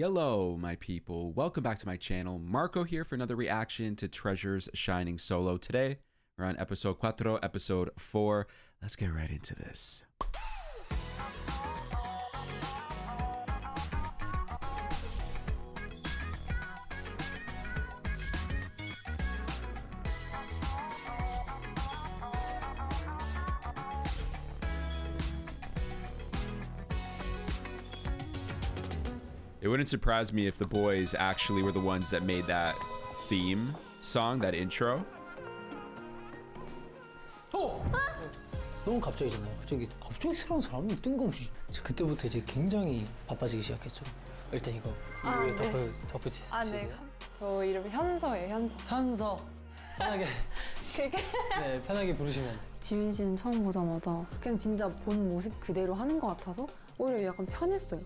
Hello, my people. Welcome back to my channel. Marco here for another reaction to Treasure's Shining Solo. Today, we're on episode 4, episode 4. Let's get right into this. It wouldn't surprise me if the boys actually were the ones that made that theme song, that intro. 어! 너무 갑자기잖아요. 갑자기 갑자기 새로운 사람이 뜬금없이 그때부터 이제 굉장히 바빠지기 시작했죠. 일단 이거 아, 네. 덮어 덮으시죠. 아, 네. 저 이름 현서예요, 현서. 현서 편하게 네 편하게 부르시면 지민 씨는 처음 보자마자 그냥 진짜 본 모습 그대로 하는 것 같아서 오히려 약간 편했어요.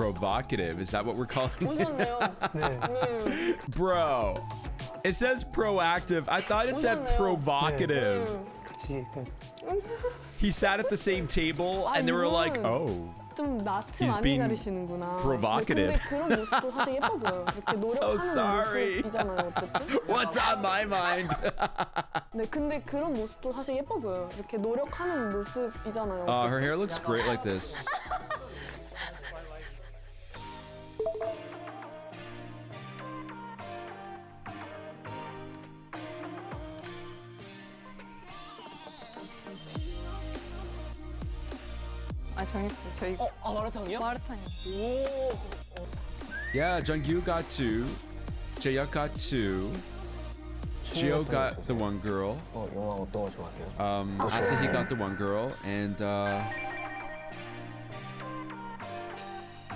Provocative. Is that what we're calling it? 오셨네요. 네. 네. Bro. It says proactive. I thought it said 오셨네요. provocative. 같이 그 He sat at the same table and they were like, 이분. oh. 좀 낯을 He's 많이 being 가리시는구나. provocative. 네, 근데 그런 모습도 사실 예뻐 보여요. 이렇게 노력하는 sorry. 모습이잖아요, 어쨌든. What's on my mind? 네, 근데 그런 모습도 사실 예뻐 보여요. 이렇게 노력하는 모습이잖아요. Uh, her hair looks great like this. 아 정, 저희 어, 아 마라탕이요? 마라탕이요. 오. Yeah, Junkyu got two. Jaehyuk got two. Gio got the one girl. 어, 영화 어떤 거 좋아하세요? Um, Asahi got the one girl, and uh,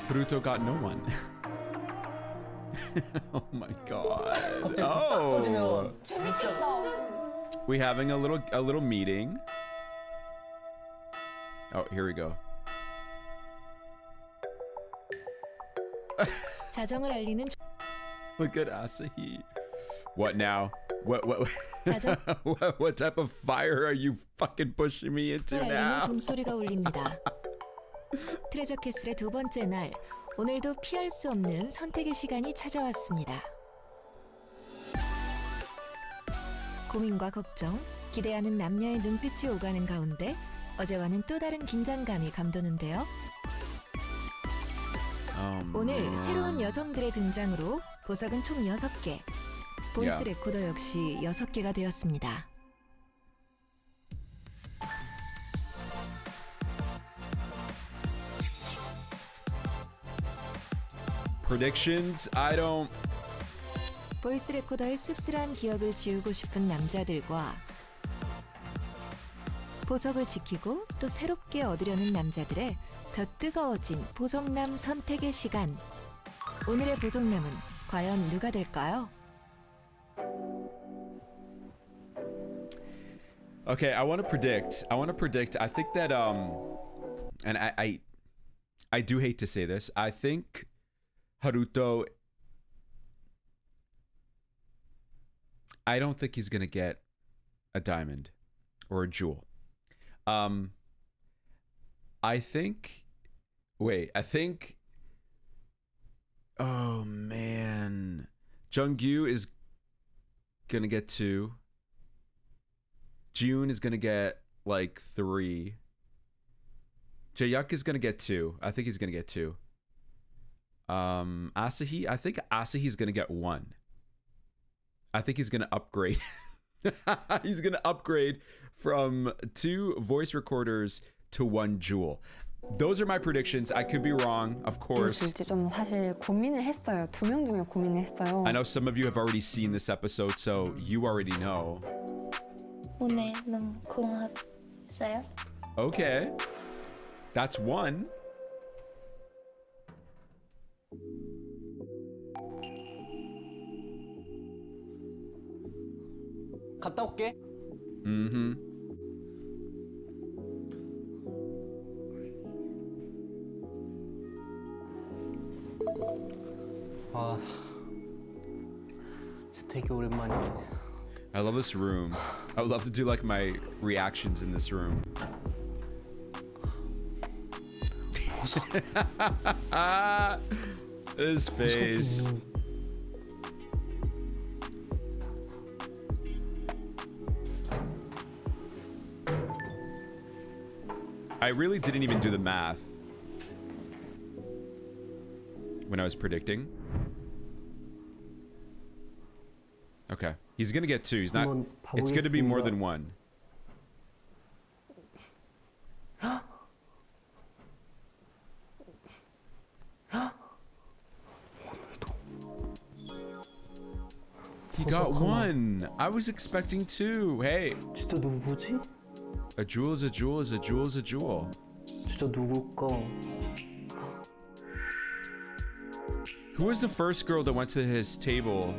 Haruto got no one. oh my god. Oh. We having a little a little meeting. Oh, here we go. 자정을 알리는 Look at Asahi. What now? What what what, what type of fire are you fucking pushing me into now? 종소리가 울립니다. 트레저 캐슬의 두 번째 날, 오늘도 피할 수 없는 선택의 시간이 찾아왔습니다. 고민과 걱정, 기대하는 남녀의 눈빛이 오가는 가운데 어제와는 또 다른 긴장감이 감도는데요. Um, 오늘 새로운 여성들의 등장으로 보석은 총 6개, 보이스 야. 레코더 역시 6개가 되었습니다. predictions. I don't. 보이스 레코더의 씁쓸한 기억을 지우고 싶은 남자들과 보석을 지키고 또 새롭게 얻으려는 남자들의 더 뜨거워진 보석남 선택의 시간. 오늘의 보석남은 과연 누가 될까요? Okay, I want to predict. I want to predict. I think that um, and I, I, I do hate to say this. I think Haruto. I don't think he's gonna get a diamond or a jewel. Um. I think. Wait, I think. Oh man, Jung Junkyu is gonna get two. June is gonna get like three. Jaehyuk is gonna get two. I think he's gonna get two. Um, Asahi, I think Asahi's gonna get one. I think he's gonna upgrade. he's gonna upgrade from two voice recorders to one jewel. Those are my predictions. I could be wrong, of course. 진짜 좀 사실 고민을 했어요. 두 명 중에 고민을 했어요. I know some of you have already seen this episode, so you already know. 오늘 너무 고마웠어요. Okay. That's one. 갔다 올게. Mm-hmm. 아 진짜 되게 오랜만이네. I love this room. I would love to do like my reactions in this room. 보석. Ah, his face. I really didn't even do the math when I was predicting. Okay, he's gonna get two. He's not. 한번 It's gonna be more 봐보겠습니다. than one. He got 보석 하나. one. I was expecting two. Hey, 진짜 누구지? A jewel is a jewel is a jewel is a jewel. 진짜 누굴까? Who was the first girl that went to his table?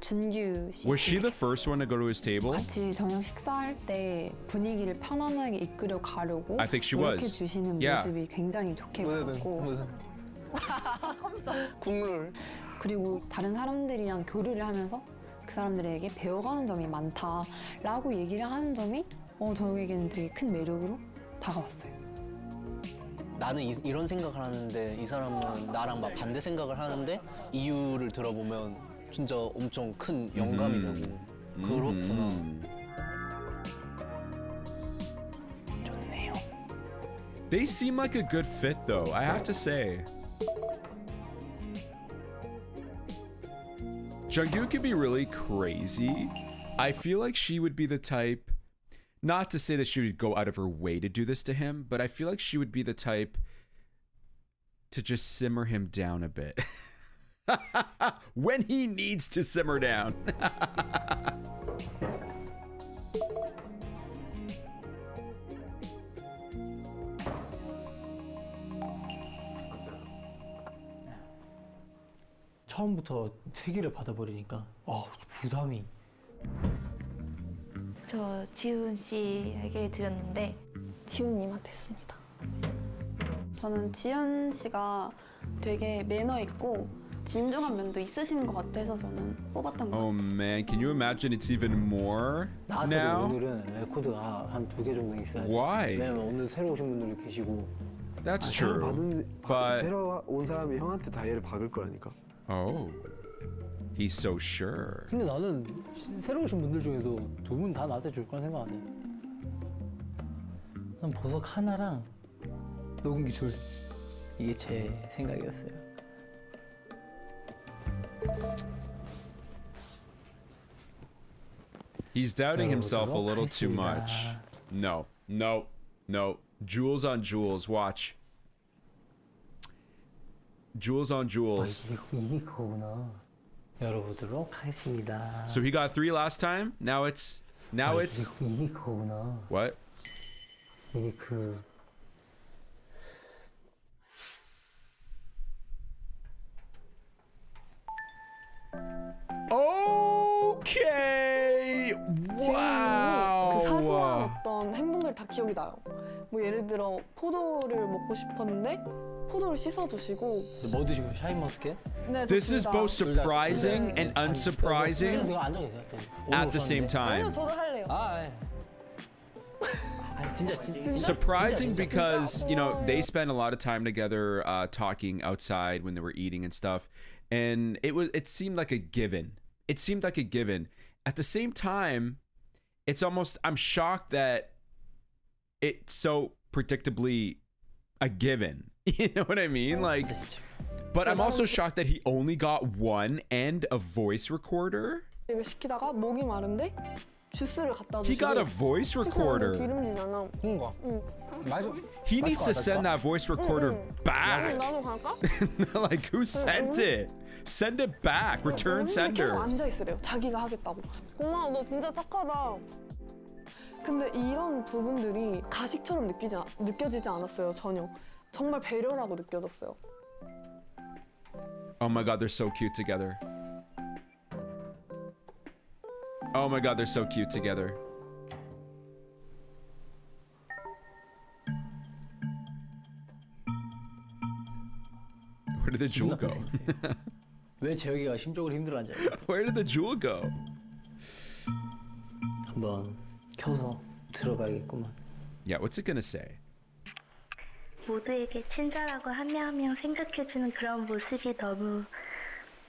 준규 씨. Was she the first one to go to his table? 같이 저녁 식사할 때 분위기를 편안하게 이끌어 가려고 I think she 노력해 was. 주시는 Yeah. 모습이 굉장히 좋게 보였고 왜? 국룰. 그리고 다른 사람들이랑 교류를 하면서 그 사람들에게 배워가는 점이 많다라고 얘기를 하는 점이 어, 저에게는 되게 큰 매력으로 다가왔어요. 나는 이, 이런 생각을 하는데 이 사람은 나랑 막 반대 생각을 하는데 이유를 들어보면 진짜 엄청 큰 영감이 음. 되고 그렇구나. Mhm. 좋네요. They seem like a good fit, though. I have to say. Junkyu could be really crazy. I feel like she would be the type. Not to say that she would go out of her way to do this to him, but I feel like she would be the type to just simmer him down a bit. when he needs to simmer down. 처음부터 세기를 받아버리니까 어 부담이. 저 지훈 씨에게 드렸는데 지훈님한테 했습니다. 저는 지현 씨가 되게 매너 있고 진중한 면도 있으신 것 같아서 저는 뽑았던 것 같아요. Oh man, can you imagine it's even more 나한테도 now? 오늘은 레코드가 한 두 개 정도 있어야 돼. Why? 왜냐면 오늘 새로 오신 분들도 계시고 That's 아, true. 받은 but- 새로 온 사람이 형한테 다이어를 박을 거라니까. Oh, he's so sure. 근데 나는 시- 새로 오신 분들 중에도 두 분 다 나한테 줄 거라 생각 안 해. 난 보석 하나랑 녹음기 둘 이게 제 생각이었어요. He's doubting himself a little too much. No, no, no. Jewels on jewels. Watch. Jewels on 아, jewels. 이게, 이게 그거구나. 열어보도록 하겠습니다. So he got three last time. Now it's now 아, it's 이게, 이게 그거구나. what? 이게 그 Okay. Wow. 그 사소한 어떤 행동들 다 기억이 나요. 뭐 예를 들어 포도를 먹고 싶었는데 포도를 씻어주시고 뭐 드시고 샤인머스켓? 네, This is 좋습니다. both surprising 네. and unsurprising 내가 앉아 계세요. at the same 아니요, time. 저도 할래요. 아, 예. 아, 진짜 진- 진짜 surprising 진짜, 진짜. because you know they spent a lot of time together uh, talking outside when they were eating and stuff and it was it seemed like a given it seemed like a given at the same time it's almost i'm shocked that it's so predictably a given You know what i mean like but i'm also shocked that he only got one and a voice recorder 이거 시키다가 목이 마른데 주스를 갖다 he got a voice recorder 기름지잖아. 응. he needs to send that voice recorder 응. back like who sent it? Send it back. Return 계속 sender. 앉아 있으래요. 자기가 하겠다고. 고마워, 너 진짜 착하다. 근데 이런 부분들이 가식처럼 느끼지 않- 느껴지지 않았어요 전혀. 정말 배려라고 느껴졌어요. Oh my god, they're so cute together. Oh my god, they're so cute together. Where did the jewel go? 왜 재혁이가 심적으로 힘들어하는지 알겠어. Where did the jewel go? 한번 켜서 들어봐야겠구만. Yeah, what's it gonna say? 모두에게 친절하고 한 명 한 명 생각해주는 그런 모습이 너무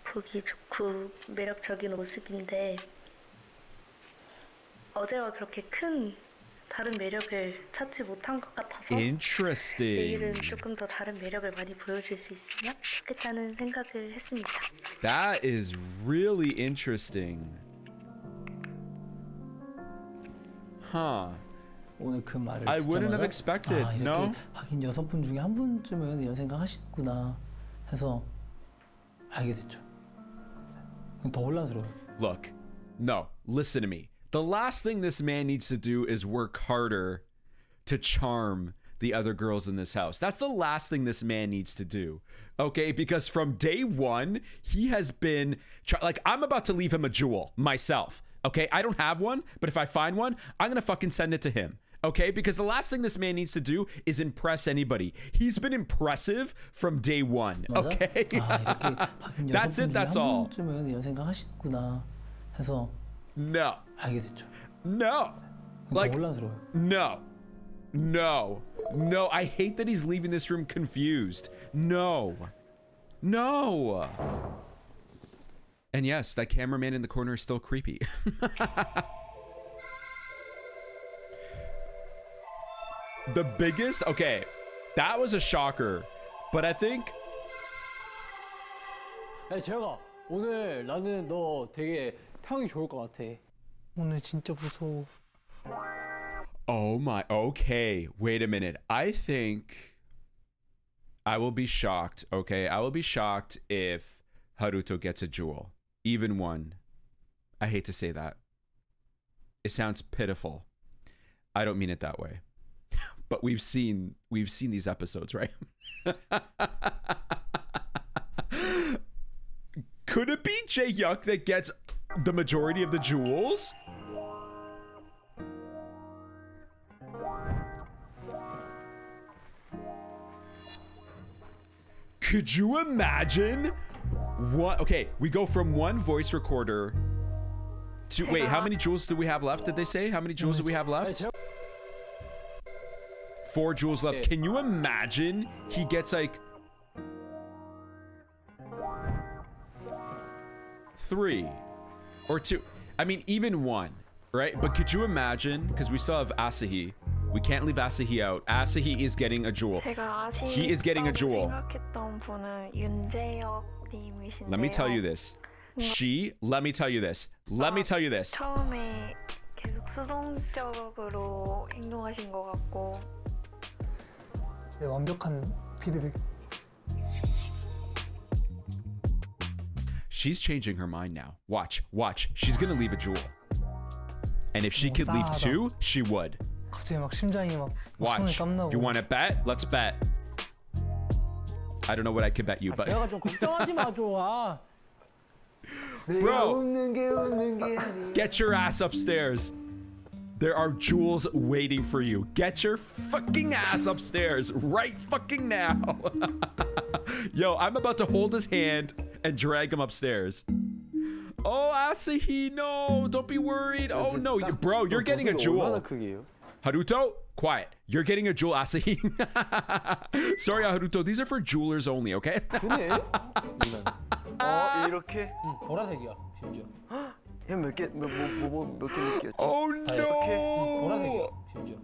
보기 좋고 매력적인 모습인데 어제와 그렇게 큰 다른 매력을 찾지 못한 것 같아서. 내일은 조금 더 다른 매력을 많이 보여줄 수 있으면 좋겠다는 생각을 했습니다. That is really interesting. Huh. 오늘 그 말을 I wouldn't have 듣자마자 expected, 아, 이렇게 no? 하긴 여섯 분 중에 한 분쯤은 이런 생각 하시는구나 해서 알게 됐죠. 더 혼란스러워요. Look, no, listen to me. The last thing this man needs to do is work harder to charm the other girls in this house. That's the last thing this man needs to do. Okay? Because from day one, he has been try- like, I'm about to leave him a jewel myself. Okay, I don't have one, but if I find one, I'm gonna fucking send it to him okay? Because the last thing this man needs to do is impress anybody. He's been impressive from day one, okay? that's it, that's all. No. No. Like, no. No. No, I hate that he's leaving this room confused. No. No. And yes, that cameraman in the corner is still creepy. the biggest, okay, that was a shocker. But I think 야 재혁아 오늘 나는 너 되게 평이 좋을 것 같아. 오늘 진짜 무서워. Oh my. Okay. Wait a minute. I think I will be shocked. Okay. I will be shocked if Haruto gets a jewel. even one. I hate to say that. It sounds pitiful. I don't mean it that way. But we've seen we've seen these episodes, right? Could it be Jaehyuk that gets the majority of the jewels? Could you imagine? What? Okay, we go from one voice recorder to... Wait, how many jewels do we have left, did they say? How many jewels do we have left? Four jewels left. Can you imagine he gets like... Three or two. I mean, even one, right? But could you imagine, because we still have Asahi, We can't leave Asahi out. Asahi is getting a jewel. 제가 He is getting a 아쉽다고 jewel. 생각했던 분은 윤재혁 님이신데요. Let me tell you this. She, let me tell you this. Let me tell you this. 처음에 계속 수동적으로 행동하신 것 같고 네, 완벽한 피드백. She's changing her mind now. Watch, watch. She's gonna leave a jewel. And if she could leave 싸하다. two, she would. 갑자기 막 심장이 막 Watch. 손에 땀나고. You want to bet? Let's bet. I don't know what I could bet you, but 재혁아 좀 걱정하지 마 좀. 아. Bro. 웃는 게 웃는 게 아니야. get your ass upstairs. There are jewels waiting for you. Get your fucking ass upstairs right fucking now. Yo, I'm about to hold his hand and drag him upstairs. Oh, Asahi, no, don't be worried. Oh no, you, bro, you're getting a 얼마나 jewel. 크게요? Haruto, quiet. You're getting a jewel, Asahi. Sorry, Haruto. These are for jewelers only, okay? 그네? 어 이렇게? 보라색이야 심지어. 햄몇개몇뭐뭐몇개 느꼈지? oh 보라색이야 no. 심지어.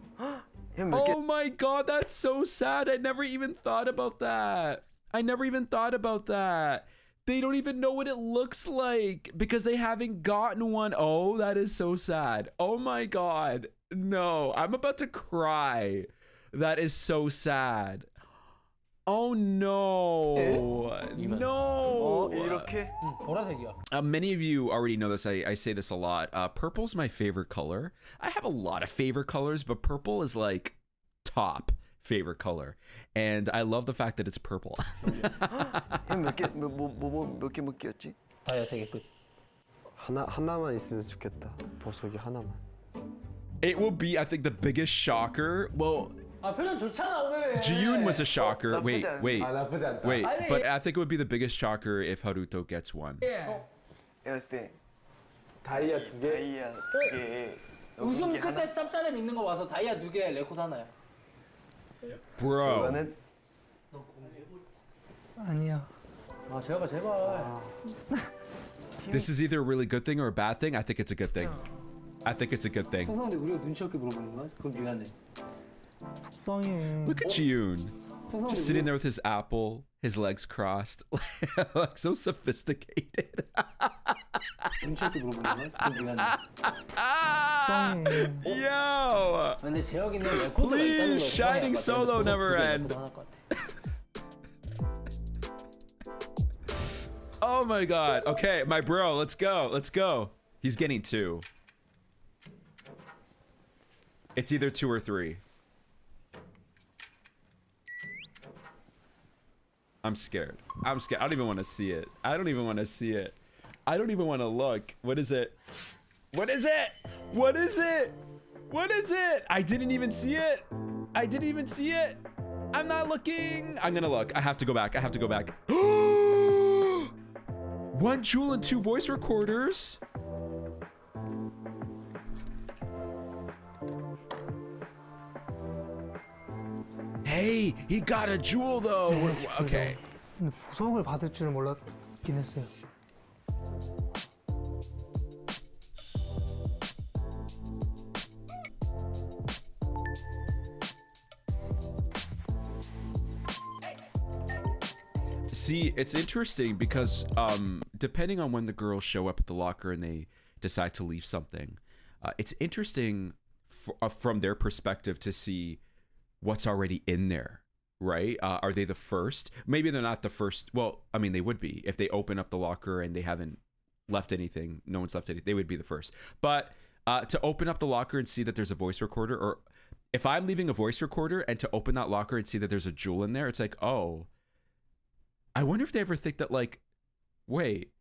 햄몇개 Oh my god, that's so sad. I never even thought about that. I never even thought about that. They don't even know what it looks like because they haven't gotten one. Oh, that is so sad. Oh my god. No, I'm about to cry. That is so sad. Oh no. No. 어 이렇게? 보라색이야. Uh, many of you already know this. I, I say this a lot. Uh, purple's my favorite color. I have a lot of favorite colors, but purple is like top favorite color. And I love the fact that it's purple. 햄몇개뭐뭐몇개 묶였지? 다이아 세개 끝. 하나 하나만 있으면 좋겠다. 보석이 하나만. it will be, I think, the biggest shocker. Well, 아 표정 좋잖아 오늘. Jiyun was a shocker. Wait, 않아. wait, 아 나쁘지 않다. wait. 아니, But I think it would be the biggest shocker if Haruto gets one. 예. 에어스 때 다이아 두 개. 다이아 두 개. 웃음 끝에 짭짤함 있는 거 와서 다이아 두 개 레코드 하나야. Bro. 결과는 아니야. 아 제발 제발. This is either a really good thing or a bad thing. I think it's a good thing. I think it's a good thing. 속상한데 우리가 눈치 없게 물어보는 거야? 그럼 미안해. 속상해. Look at Jiyun. 속상한데 Just sitting there with his apple, his legs crossed. like so sophisticated. 눈치 없게 물어보는 거야? 그럼 미안해. 속상해. Yo! 근데 재혁이는 레코드가 있다는 걸 Please, Shining 생각해야 할 Solo 것 같아. never 그게 end. 레코드 하나일 것 같아. Oh my god. Okay, my bro, let's go. Let's go. He's getting two. It's either two or three. I'm scared. I'm scared. I don't even want to see it. I don't even want to see it. I don't even want to look. What is it? What is it? What is it? What is it? I didn't even see it. I didn't even see it. I'm not looking. I'm gonna look. I have to go back. I have to go back. One jewel and two voice recorders. Hey, he got a jewel though. Okay. 근데 보석을 받을 줄은 몰랐긴 했어요. See, it's interesting because um, depending on when the girls show up at the locker and they decide to leave something, uh, it's interesting f- uh, from their perspective to see what's already in there, right? Uh, are they the first? Maybe they're not the first. Well, I mean, they would be if they open up the locker and they haven't left anything. No one's left anything. They would be the first. But uh, to open up the locker and see that there's a voice recorder, or if I'm leaving a voice recorder and to open that locker and see that there's a jewel in there, it's like, oh. I wonder if they ever think that like, wait,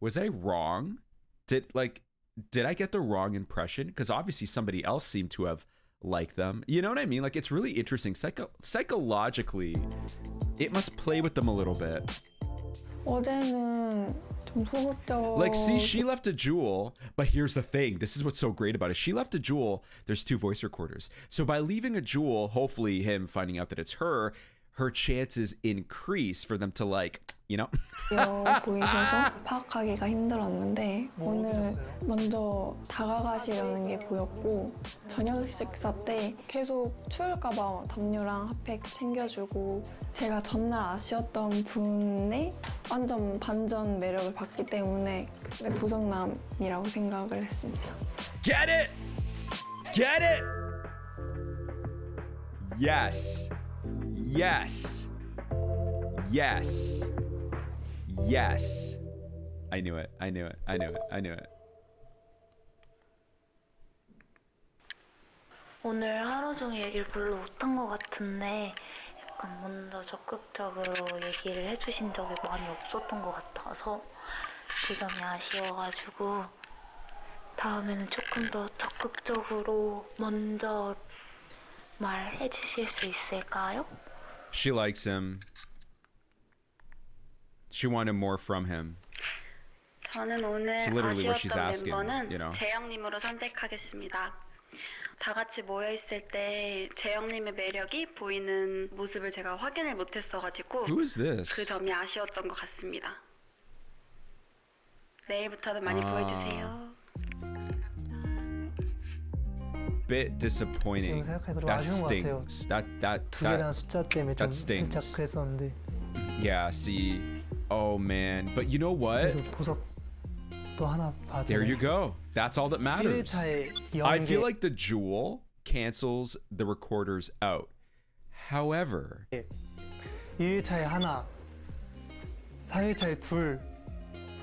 was I wrong? Did like, did I get the wrong impression? Because obviously somebody else seemed to have liked them. You know what I mean? Like it's really interesting. Psycho- psychologically, it must play with them a little bit. 어제는 좀 소극적. Like, see, she left a jewel, but here's the thing. This is what's so great about it. She left a jewel. There's two voice recorders. So by leaving a jewel, hopefully him finding out that it's her, her chances increase for them to like, you know. 여 보이셔서 파악하기가 힘들었는데 오늘 먼저 다가가시려는 게 보였고 저녁 식사 때 계속 추울까봐 담요랑 핫팩 챙겨주고 제가 전날 아쉬웠던 분의 완전 반전 매력을 받기 때문에 네, 보석남이라고 생각을 했습니다. Get it! Get it! Yes. Yes. Yes. Yes. I knew it. I knew it. I knew it. I knew it. 오늘 하루 종일 얘기를 별로 못한 것 같은데 약간 먼저 적극적으로 얘기를 해주신 적이 많이 없었던 것 같아서 그 점이 아쉬워가지고 다음에는 조금 더 적극적으로 먼저 말해 주실 수 있을까요? She likes him. She wanted more from him. 저는 오늘 아쉬웠던 asking, 멤버는 you know. 재영님으로 선택하겠습니다. 다 같이 모여 있을 때 재영님의 매력이 보이는 모습을 제가 확인을 못했어가지고? 그 점이 아쉬웠던 것 같습니다. 내일부터는 많이 아. 보여주세요. Bit disappointing. 지금 생각해도 That 아쉬운 것 같아요. stings. That that 두 개랑 that. 숫자 때문에 좀 that stings. 살짝 그랬었는데 Yeah. See. Oh man. But you know what? 그래도 보석 또 하나 봐줘. There you go. That's all that matters. 1회차에 I 연계 feel like the jewel cancels the recorders out. However, 2일차에 하나, 3일차에 둘,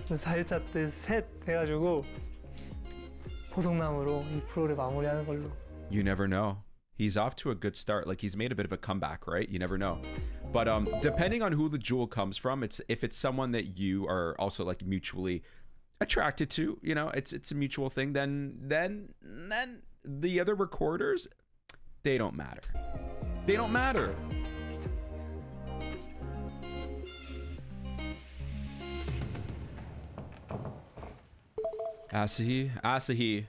4일차 때 셋 해가지고 보석남으로 이 프로를 마무리하는 걸로. you never know. He's off to a good start. Like he's made a bit of a comeback, right? You never know. But um depending on who the jewel comes from, it's if it's someone that you are also like mutually attracted to, you know, it's it's a mutual thing, then then then the other recorders they don't matter. They don't matter. Asahi, Asahi.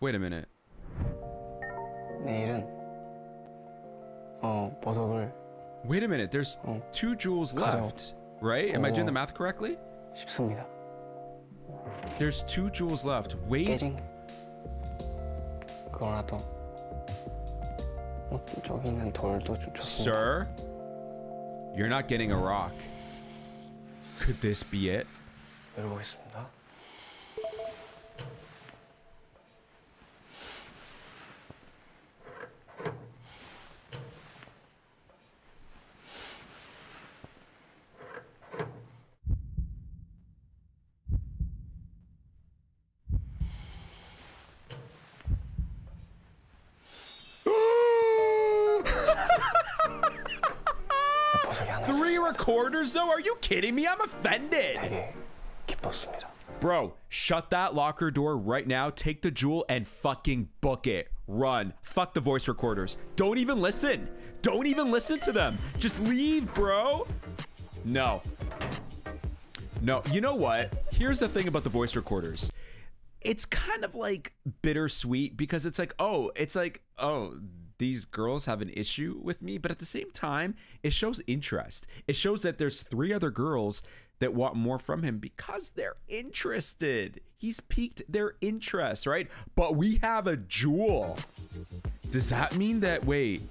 Wait a minute. 내일은 어 보석을 Wait a minute. There's two jewels 가져. left, right? Am I doing the 어. math correctly? 싶습니다. There's two jewels left. Wait. 깨진 그거라도 어, 저기 있는 돌도 좀 좋습니다. Sir, you're not getting a rock. Could this be it? 열어보겠습니다. 보석이 하나 Three recorders, though? Are you kidding me? I'm offended. 되게 기뻤습니다. Bro, shut that locker door right now. Take the jewel and fucking book it. Run. Fuck the voice recorders. Don't even listen. Don't even listen to them. Just leave, bro. No. No. You know what? Here's the thing about the voice recorders. It's kind of like bittersweet because it's like, oh, it's like, oh, these girls have an issue with me, but at the same time, it shows interest. It shows that there's three other girls that want more from him because they're interested. He's piqued their interest, right? But we have a jewel. Does that mean that, wait.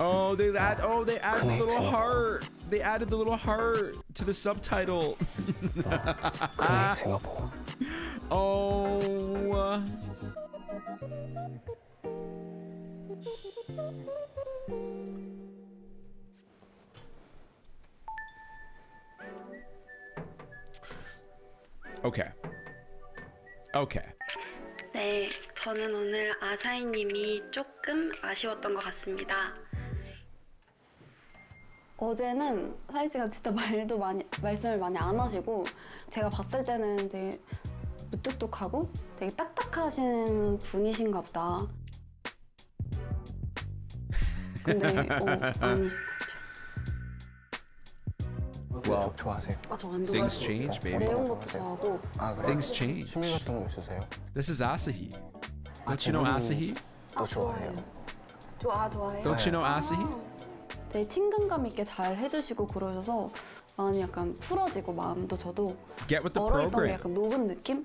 Oh, they add oh they added the little heart. They added the little heart to the subtitle. oh. Okay. Okay. 네, 저는 오늘 아사히님이 조금 아쉬웠던 것 같습니다. 어제는 사희 씨가 진짜 말도 많이 말씀을 많이 안 하시고 제가 봤을 때는 되게 무뚝뚝하고 되게 딱딱하신 분이신가 보다. 근데 어, 아니신 Well, 좋아하세요? 아, 저 things change, baby. 매운 것도 좋아하고 아 그래? Things change. 취미 같은 거 있으세요? This is Asahi. 아, Don't you know Asahi? 또 좋아해요. 좋아 좋아해요. Don't you know Asahi? 되게 친근감 있게 잘 해주시고 그러셔서 마음이 약간 풀어지고 마음도 저도 Get with the 얼어있던 게 program. 약간 녹은 느낌?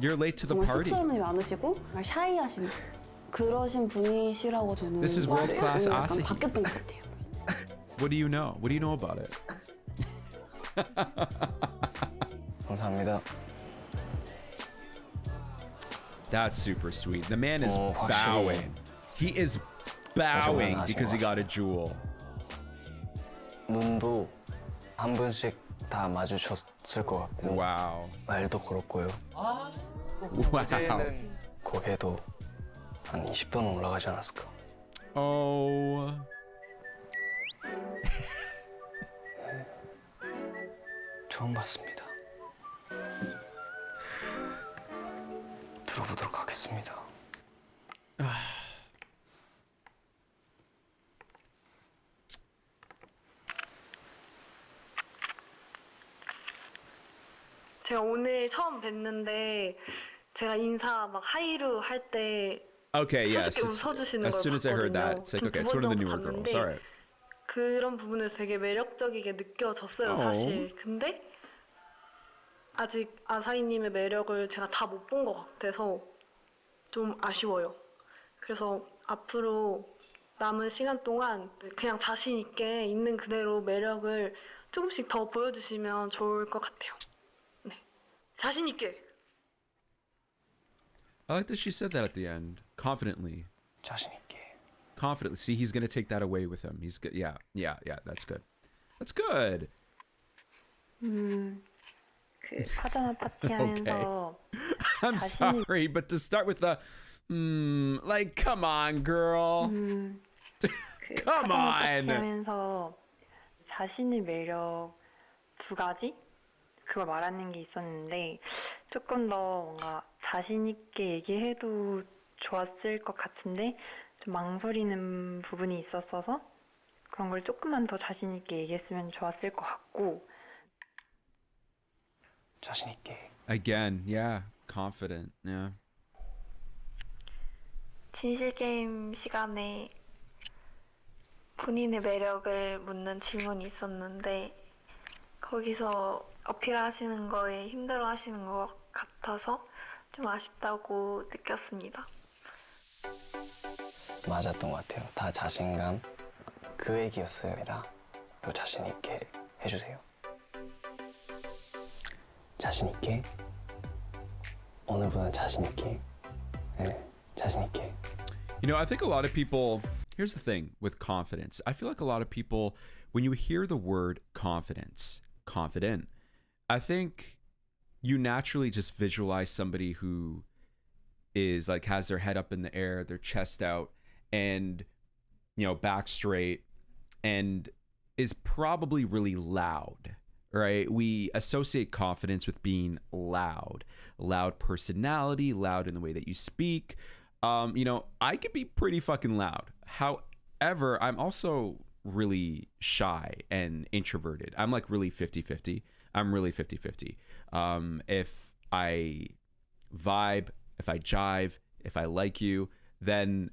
You're late to the 정말 party. 쑥스러움이 많으시고 정말 샤이하신 그러신 분이시라고 저는 This is world class 약간 Asahi. 바뀌었던 것 같아요. What do you know? What do you know about it? 감사합니다. That's super sweet. The man is Oh, 확실히. bowing. He is bowing 하신 because he 것 got a jewel. 눈도 한 분씩 다 마주쳤을 것 같고 Wow. 말도 그렇고요. Wow. 고개도 한 20도는 올라가지 않았을까. Oh. 처음 봤습니다. 들어보도록 하겠습니다. 제가 오늘 처음 뵀는데 제가 인사 막 하이루 할 때 Okay, yes. 웃어주시는 as 걸 soon as I heard that, 봤거든요. it's like, 좀 okay, 두 it's one of the 번 newer 정도 girls. 봤는데 All right. 그런 부분에서 되게 매력적이게 느껴졌어요 어. 사실 근데 아직 아사히님의 매력을 제가 다 못 본 것 같아서 좀 아쉬워요 그래서 앞으로 남은 시간 동안 그냥 자신 있게 있는 그대로 매력을 조금씩 더 보여주시면 좋을 것 같아요 네 자신 있게 I like that she said that at the end, confidently. 자신 있게. Confidently. See, he's gonna take that away with him. He's good. Yeah, yeah, yeah. That's good. That's good. 음, 그 파자마 파티 하면서 I'm 자신이- sorry, but to start with the, hmm, like, come on, girl. 음, 그 Come 파자마 파티 on. 하면서 자신의 매력 두 가지 그걸 말하는 게 있었는데 조금 더 뭔가 자신 있게 얘기해도 좋았을 것 같은데 좀 망설이는 부분이 있었어서 그런 걸 조금만 더 자신 있게 얘기했으면 좋았을 것 같고 자신 있게 Again, yeah, confident. Yeah. 진실 게임 시간에 본인의 매력을 묻는 질문이 있었는데 거기서 어필하시는 거에 힘들어 하시는 것 같아서 좀 아쉽다고 느꼈습니다. 맞았던 것 같아요. 다 자신감 그 얘기였습니다. 더 자신 있게 해주세요. 자신 있게 오늘보다 자신 있게 네, 자신 있게 You know, I think a lot of people. Here's the thing with confidence. I feel like a lot of people, when you hear the word confidence, confident, I think you naturally just visualize somebody who is like has their head up in the air, their chest out, and you know, back straight, and is probably really loud, right? We associate confidence with being loud, loud personality, loud in the way that you speak. Um, you know, I could be pretty fucking loud. However, I'm also really shy and introverted. I'm like really 50 50. I'm really 50 50. Um, if I vibe, if I jive, if I like you, then,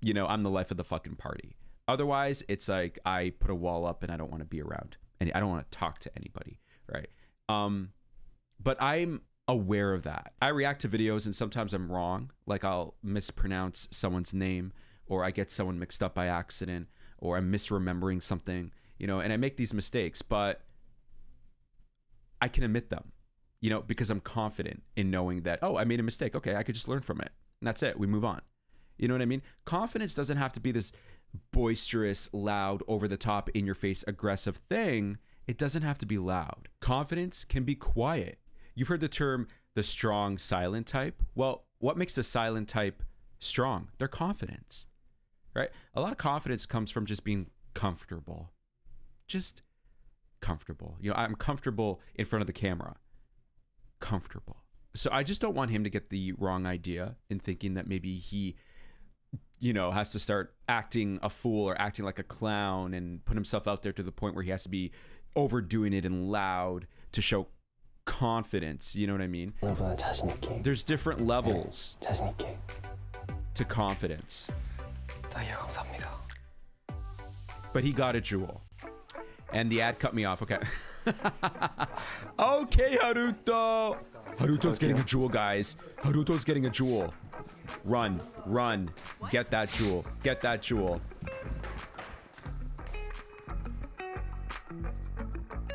you know, I'm the life of the fucking party. Otherwise, it's like I put a wall up and I don't want to be around and I don't want to talk to anybody, right? Um, but I'm aware of that. I react to videos and sometimes I'm wrong. Like I'll mispronounce someone's name or I get someone mixed up by accident or I'm misremembering something, you know, and I make these mistakes, but I can admit them, you know, because I'm confident in knowing that, oh, I made a mistake. Okay, I could just learn from it. And that's it. We move on. You know what I mean? Confidence doesn't have to be this boisterous, loud, over the top, in your face, aggressive thing. It doesn't have to be loud. Confidence can be quiet. You've heard the term the strong silent type. Well, what makes the silent type strong? Their confidence, right? A lot of confidence comes from just being comfortable. Just comfortable. You know, I'm comfortable in front of the camera comfortable. So I just don't want him to get the wrong idea in thinking that maybe he you know, has to start acting a fool or acting like a clown and put himself out there to the point where he has to be overdoing it and loud to show confidence. You know what I mean? There's different levels to confidence. But he got a jewel. And the ad cut me off. Okay. okay, Haruto. Haruto's getting a jewel, guys. Haruto's getting a jewel. Run, run. Get that jewel. Get that jewel.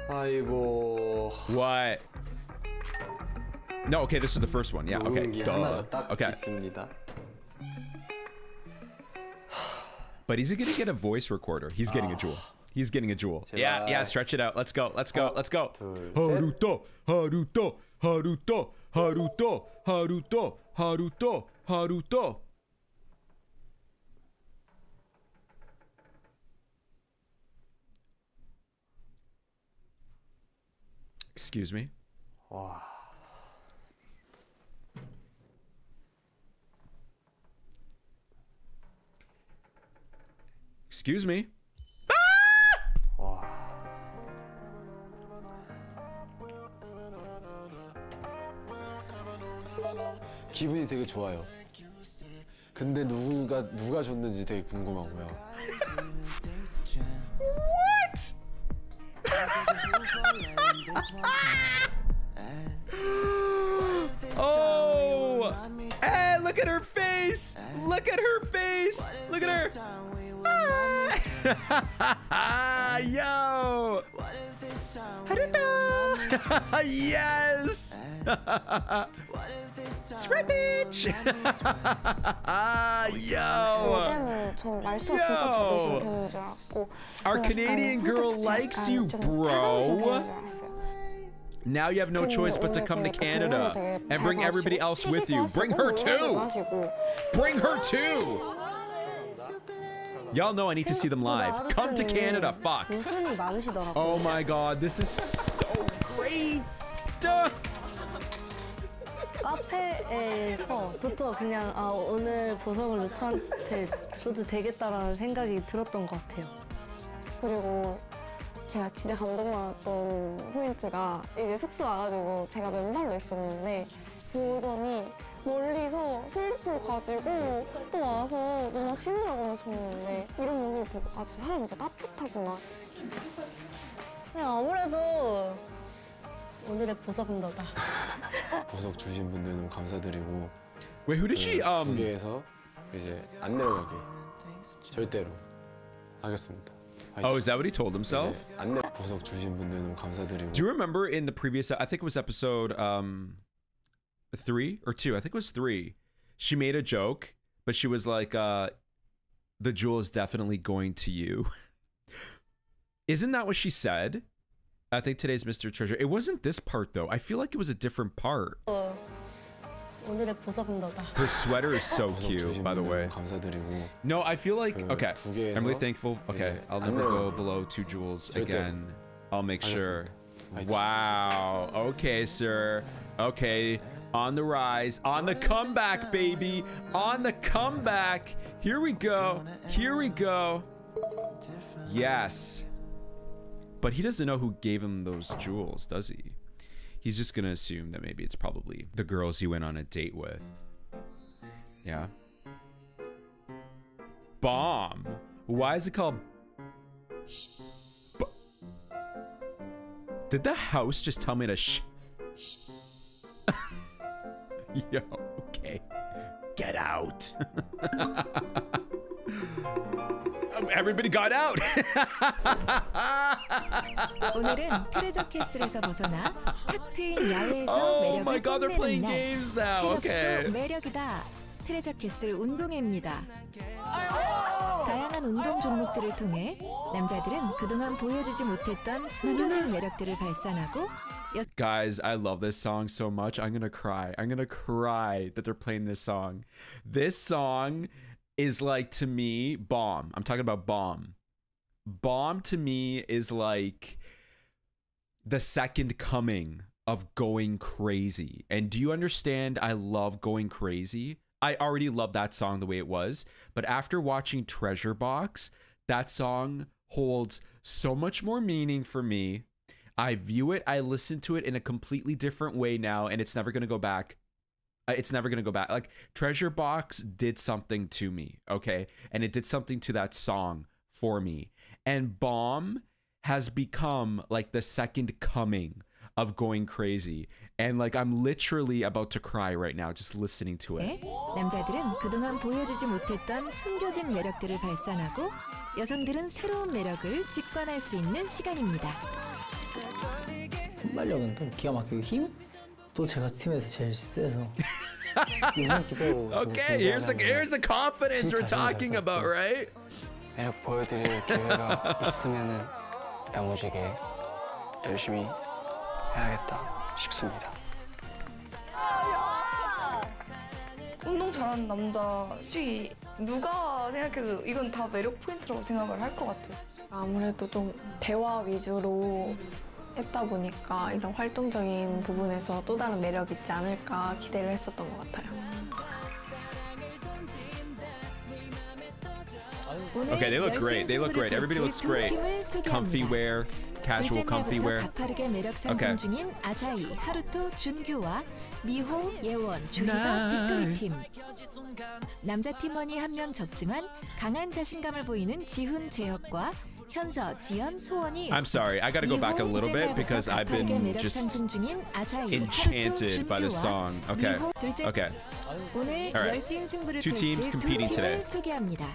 아이고 What? No, okay, this is the first one. Yeah, okay. 녹음기 Duh. 하나가 딱 Okay. 있습니다. But he's gonna get a voice recorder. He's getting a jewel. He's getting a jewel. Yeah, yeah, stretch it out. Let's go. Let's go. Let's go. Haruto, Haruto, Haruto, Haruto, Haruto, Haruto, Haruto. Excuse me. 와 Excuse me. 기분이 되게 좋아요. 근데 누가 누가 줬는지 되게 궁금하고요. What? oh! Hey, look at her face! Look at her face! Look at her! Ah! Yo! Haruto! yes! Scrimmage! Yo! 어제는 전 말수가 진짜 적으신 편인 줄 알았고 Our 그냥 Canadian 약간 girl 성격이 likes 약간 you, 좀 bro. 차가우신 편인 줄 알았어요. Now you have no choice but to come to Canada and bring everybody else with you. Bring her too! Bring her too! Y'all know I need to see them live. Come to Canada, fuck. 웃음이 많으시더라고요. Oh my god, this is so great! 카페에서부터 그냥 아 오늘 보성을 루트한테 줘도 되겠다라는 생각이 들었던 것 같아요. 그리고 제가 진짜 감동받았던 포인트가 이제 숙소 와가지고 제가 맨발로 있었는데 보더니 멀리서 슬리퍼를 가지고 또 와서 누나 신으라고 하셨는데 이런 모습을 보고 아 진짜 사람이 진짜 따뜻하구나 그냥 아무래도 오늘의 보석너다. 보석 주신 분들 너무 감사드리고. Wait, who did she, 그 um- 두 개에서 이제 안 내려가게 절대로 하겠습니다. Oh, is that what he told himself? 이제 안 내. 보석 주신 분들 너무 감사드리고. Do you remember in the previous? I think it was episode um three or two. I think it was three. She made a joke, but she was like, uh, "The jewel is definitely going to you." Isn't that what she said? I think today's Mr. Treasure. It wasn't this part though. I feel like it was a different part. Her sweater is so cute, by the way. No, I feel like okay. I'm really thankful. Okay, I'll never go below two jewels again. I'll make sure. Wow. Okay, sir. Okay. On the rise. On the comeback, baby. On the comeback. Here we go. Here we go. Yes. But he doesn't know who gave him those jewels, does he? He's just gonna assume that maybe it's probably the girls he went on a date with. Yeah. Bomb. Why is it called? B- Did the house just tell me to shh? Yo, okay. Get out. Everybody got out. 오늘은 트레저 캐슬에서 벗어나 탁 트인 야외에서 Oh 매력을 my God, they're 뽐내는 playing 날. games now. 체력도 Okay. 매력이다. 트레저 캐슬 운동회입니다. 다양한 운동 종목들을 통해 남자들은 그동안 보여주지 못했던 숨겨진 매력들을 발산하고 여- Guys, I love this song so much. I'm gonna cry. I'm gonna cry that they're playing this song. This song is like to me bomb. I'm talking about bomb. Bomb to me is like the second coming of going crazy. And do you understand? I love going crazy. I already love that song the way it was, but after watching Treasure Box, that song holds so much more meaning for me. I view it, I listen to it in a completely different way now, and it's never gonna go back. Uh, It's never gonna go back. Like Treasure Box did something to me, okay, and it did something to that song for me. And Bomb has become like the second coming of going crazy, and like I'm literally about to cry right now just listening to it. 남자들은 그동안 보여주지 못했던 숨겨진 매력들을 발산하고 여성들은 새로운 매력을 직관할 수 있는 시간입니다. 순발력은 또 기가 막히고 힘? 또 제가 팀에서 제일 세서 Okay, here's the here's the confidence we're talking about, right? 매력 보여드릴 기회가 있으면은 야무지게 열심히 해야겠다 싶습니다. 운동 잘하는 남자 시기 누가 생각해도 이건 다 매력 포인트라고 생각을 할 것 같아요. 아무래도 좀 대화 위주로 했다 보니까 이런 활동적인 부분에서 또 다른 매력이 있지 않을까 기대를 했었던 것 같아요. 오늘 Okay, they look great. They look great. Everybody looks 두 great. Comfy wear, casual comfy wear. 가파르게 매력 상승 Okay. 중인 아사히, 하루토, 준규와 미호, 예원, 주희가 날. 빅토리 팀. 남자 팀원이 한 명 적지만 강한 자신감을 보이는 지훈, 재혁과 현서, 지연, 소원이 I'm sorry, I gotta go back a little bit because I've been just enchanted by this song. Okay, okay. 오늘 Alright. 열띤 승부를 Two teams 두 competing today. 소개합니다.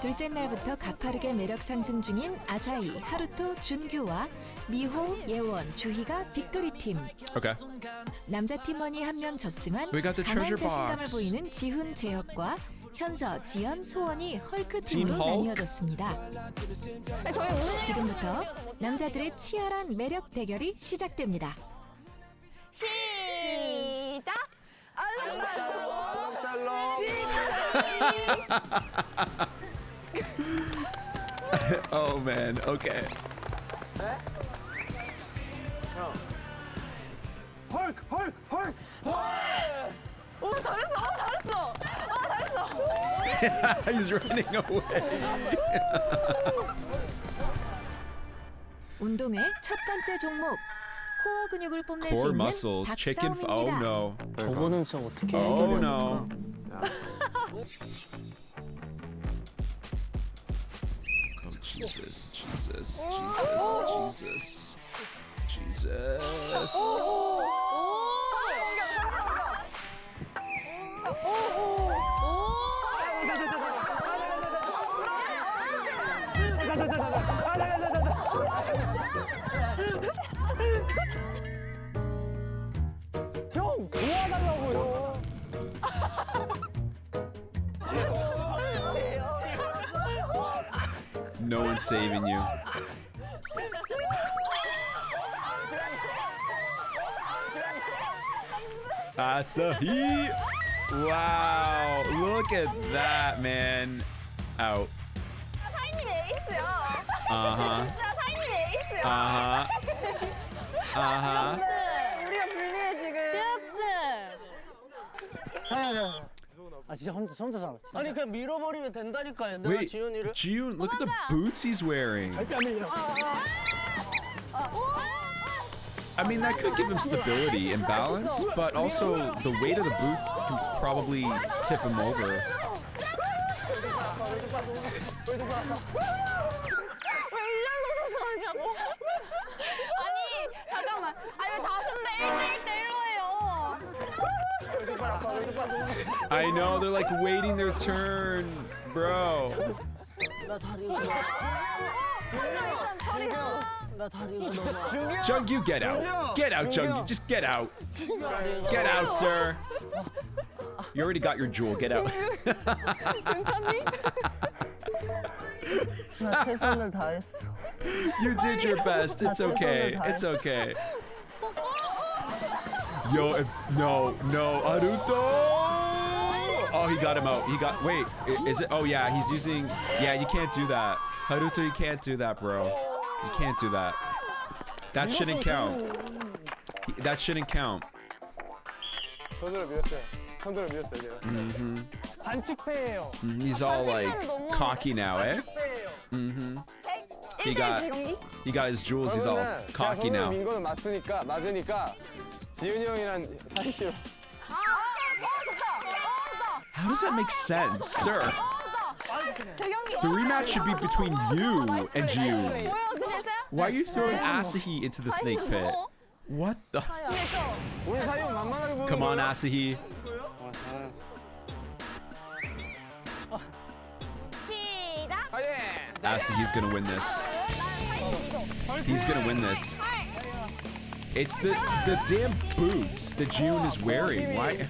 둘째 날부터 가파르게 매력 상승 중인 아사히, 하루토, 준규와 미호, 예원, 주희가 빅토리 팀. Okay. 남자 팀원이 한 명 적지만 got 강한 자신감을. 보이는 지훈, 재혁과 현서, 지연, 소원이 헐크 팀으로? 나뉘어졌습니다. 지금부터 남자들의 치열한 매력 대결이 시작됩니다. 시작! oh man, okay. 헐크 헐크 헐크 오어어 잘했어 He's running away. 운동의 첫 번째 종목 코어 근육을 뽐낼 수 Core 있는 muscles, chicken. F- oh 닭싸움입니다. no. 저거는 진짜 어떻게 Oh 해결해야 no. Oh Jesus, Jesus, Jesus, Jesus, Jesus. 형 도와달라고요. No one's saving you. Asahi! Wow, look at that, man. Out. 사인님 에이스야. Uh-huh. 야, 사인님 에이스야. Uh-huh. Uh-huh. 우리가 불리해 지금. 아 진짜 혼자 혼자 잘했어. 아니 그냥 밀어버리면 된다니까요. 내가 Wait, 지훈이를 June, look at the boots he's wearing. I mean, that could give him stability and balance, but also the weight of the boots can probably tip him over. 왜 일렬로 서서 하냐고. 아니 잠깐만. 아니 다수인데 1대 1대 1로예요. I know, they're like waiting their turn, bro. 나 다리가 나 다리가 너무 Jungyu, get out. Get out, Jungyu. Just get out. Get out, sir. You already got your jewel. Get out. 괜찮니? 나 최선을 다했어. You did your best. It's okay. It's okay. Yo, if no, no, Naruto. Oh, he got him out. He got. Wait, i- is it? Oh yeah, he's using. Yeah, you can't do that. Haruto, you can't do that, bro. You can't do that. That shouldn't count. He- That shouldn't count. 손으로 밀었어요. 손으로 밀었어요 제가. hmm 반칙패예요. He's all like cocky now, eh? hmm He got. He got his jewels. He's all 그러면은 제가 cocky 손으로 now. 민 거는 맞으니까 맞으니까 지훈이 형이랑 사이 씨로. How does that make sense, sir? 재경이. The rematch should be between you and Jiu. Why are you throwing Asahi into the snake pit? What the? 우리 사 아, 시작. Asahi, he's gonna win this. He's gonna win this. It's the the damn boots that June is wearing. Why?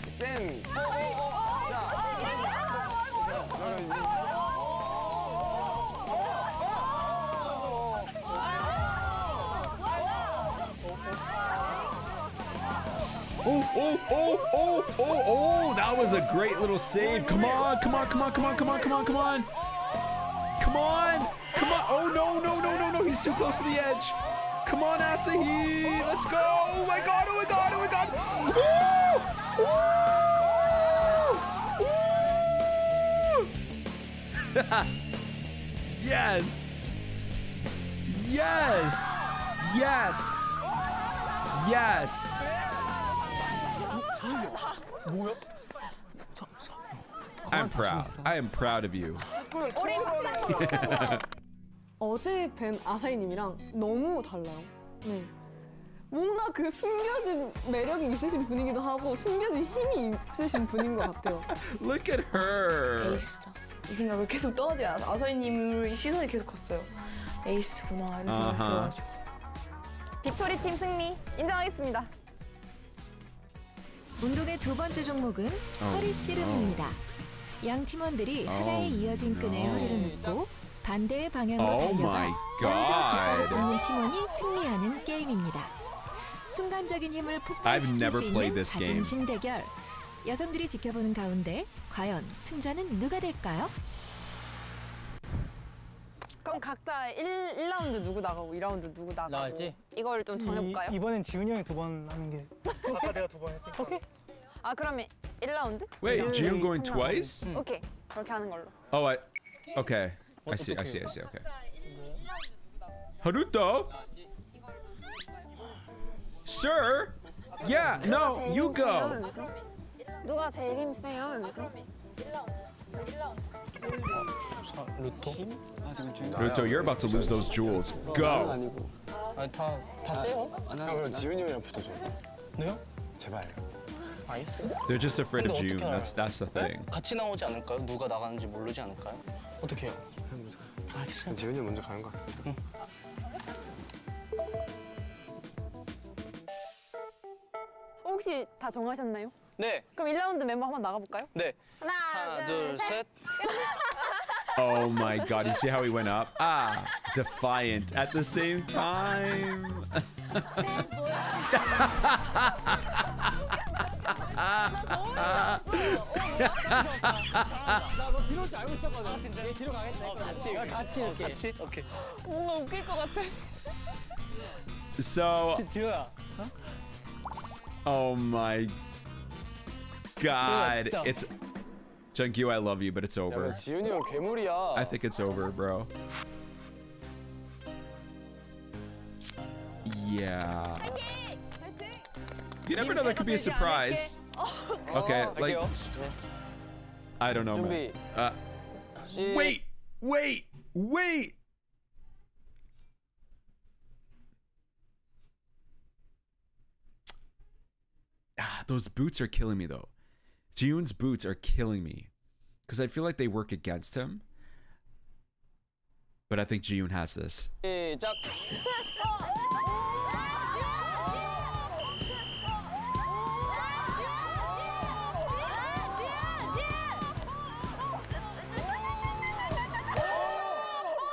Oh, oh, oh, oh, oh! That was a great little save. Come on, come on, come on, come on, come on, come on, come on. Come on! Come on! Oh no, no, no, no, no! He's too close to the edge. Come on, Asahi! Let's go! Oh my god, oh my god, oh my god! Woo! Woo! yes! Yes! Yes! Yes! Proud. I am proud of you. 박수 어제 뵌 아사히님이랑 너무 달라요. 네. 뭔가 그 숨겨진 매력이 있으신 분이기도 하고 숨겨진 힘이 있으신 분인 것 같아요. Look at her. 에이스다. 이 생각을 계속 떠나지 않아서 아서희님 시선이 계속 갔어요. 에이스구나 이런 생각이 아하. 들어가지고. 빅토리 팀 승리 인정하겠습니다. 운동의 두 번째 종목은 허리 씨름입니다. 양 팀원들이 Oh, 하나의 이어진 끈에. 허리를 묶고 반대의 방향으로 Oh 달려가 먼저 깃발을. 뽑는 팀원이 승리하는 게임입니다. 순간적인 힘을 I've 폭발시킬 never 수 played 있는 this game. 자존심 대결. 여성들이 지켜보는 가운데 과연 승자는 누가 될까요? 그럼 각자 1, 1라운드 누구 나가고 2라운드 누구 나가고 나갈지? 이걸 좀 정해볼까요? 이, 이번엔 지훈이 형이 두 번 하는 게 아까 내가 두 번 했으니까 오케이 아 그러면 1라운드? Wait, June going twice? 오케이 그렇게 하는 걸로 Oh, I. Okay. I see. I see. I see. Okay. Haruto. Sir? Yeah, no, you go. 누가 제일 힘 세요 여기서? 루토? Ruto, you're about to lose those jewels. Go. 아니 다다 세요? 형 그럼 지훈이 형이랑 붙어줘. 네요? 제발. 알겠어요. They're just afraid of June. That's that's the thing. 같이 나오지 않을까요? 누가 나가는지 모르지 않을까요? 어떻게 해요? 알겠어요. 지훈이 형 먼저 가는 것 같아. 혹시 다 정하셨나요? 네. 그럼 1라운드 멤버 한번 나가볼까요? 네. 하나, 둘, 셋. Oh my god, you see how he went up? Ah, defiant at the same time. 나너 뒤로 줄 알고 있었거든. 아, 진짜? 얘 뒤로 가겠다. 어, 같이. 같이 이렇게. 어, 같이? 오케이. 뭔가 웃길 것 같아. So. 뒤로야. Huh? Oh my god. 뒤로야, it's Junkyu, I love you, but it's over. 야, I think it's over, bro. Yeah. You never know that could be a surprise. Okay, like... I don't know, man. Uh, wait! Wait! Wait! Ah, those boots are killing me, though. June's boots are killing me. Because I feel like they work against him. But I think Jiyun has this.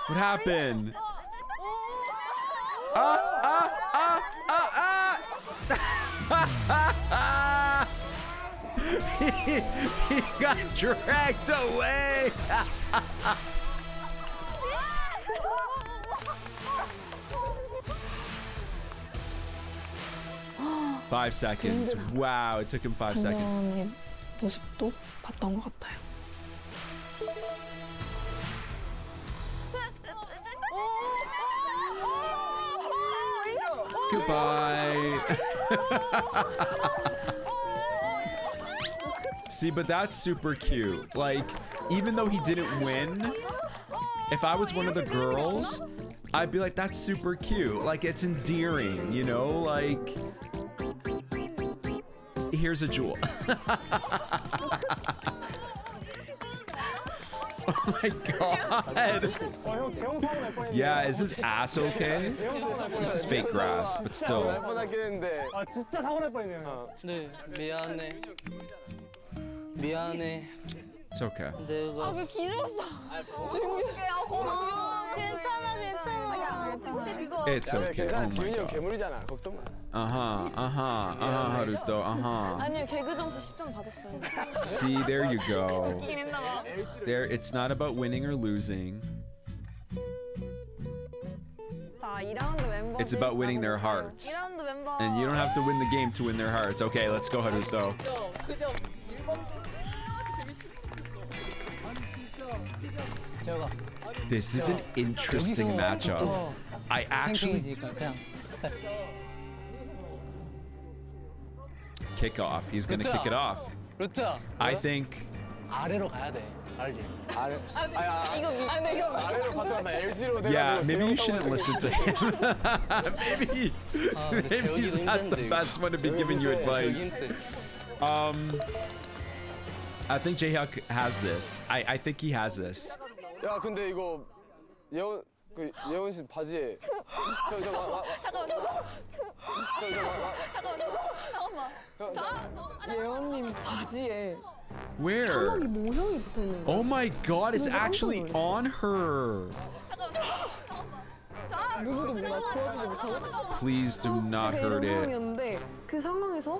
What happened? Ah, ah, ah, ah, ah! he, he got dragged away. five seconds. Wow, it took him five seconds. 반전의 모습도 봤던 것 같아요. Goodbye. See, but that's super cute. Like, even though he didn't win, if I was one of the girls, I'd be like, that's super cute. Like, it's endearing, you know? Like, here's a jewel. oh my god. Yeah, is his ass okay? This is fake grass, but still. 뻔하겠는데. 아 진짜 사고 날 뻔했네요. 네, 미안해. 미안해. It's okay. 내가 아그 기죽었어. 준규야 고마워. 괜찮아 괜찮아. 혹시 그거 It's 야, 왜 okay. 괜찮아. Oh 지훈이 my 형 god. 괴물이잖아. 걱정 마. Uh huh. Uh huh. Uh huh. Haruto. Uh huh. 아니요 개그 점수 10점 받았어요. See, there you go. 웃기긴 했나 봐. There, it's not about winning or losing. 자 2라운드 멤버. It's about winning their hearts. 2라운드 멤버. And you don't have to win the game to win their hearts. Okay, let's go, Haruto. 제가 this is an interesting matchup. I actually... Kick off. He's going to kick it off. I think... yeah, maybe you shouldn't listen to him. maybe, maybe he's not the best one to be giving you advice. Um, I think Jaehyuk has this. I, I think he has this. 야 근데 이거 예원 그 예원 씨 바지에 저저 잠깐만 잠깐만 잠깐만 잠깐만 예원님 바지에 Where? Oh my god, it's actually on her. Please do not hurt it. 그 상황에서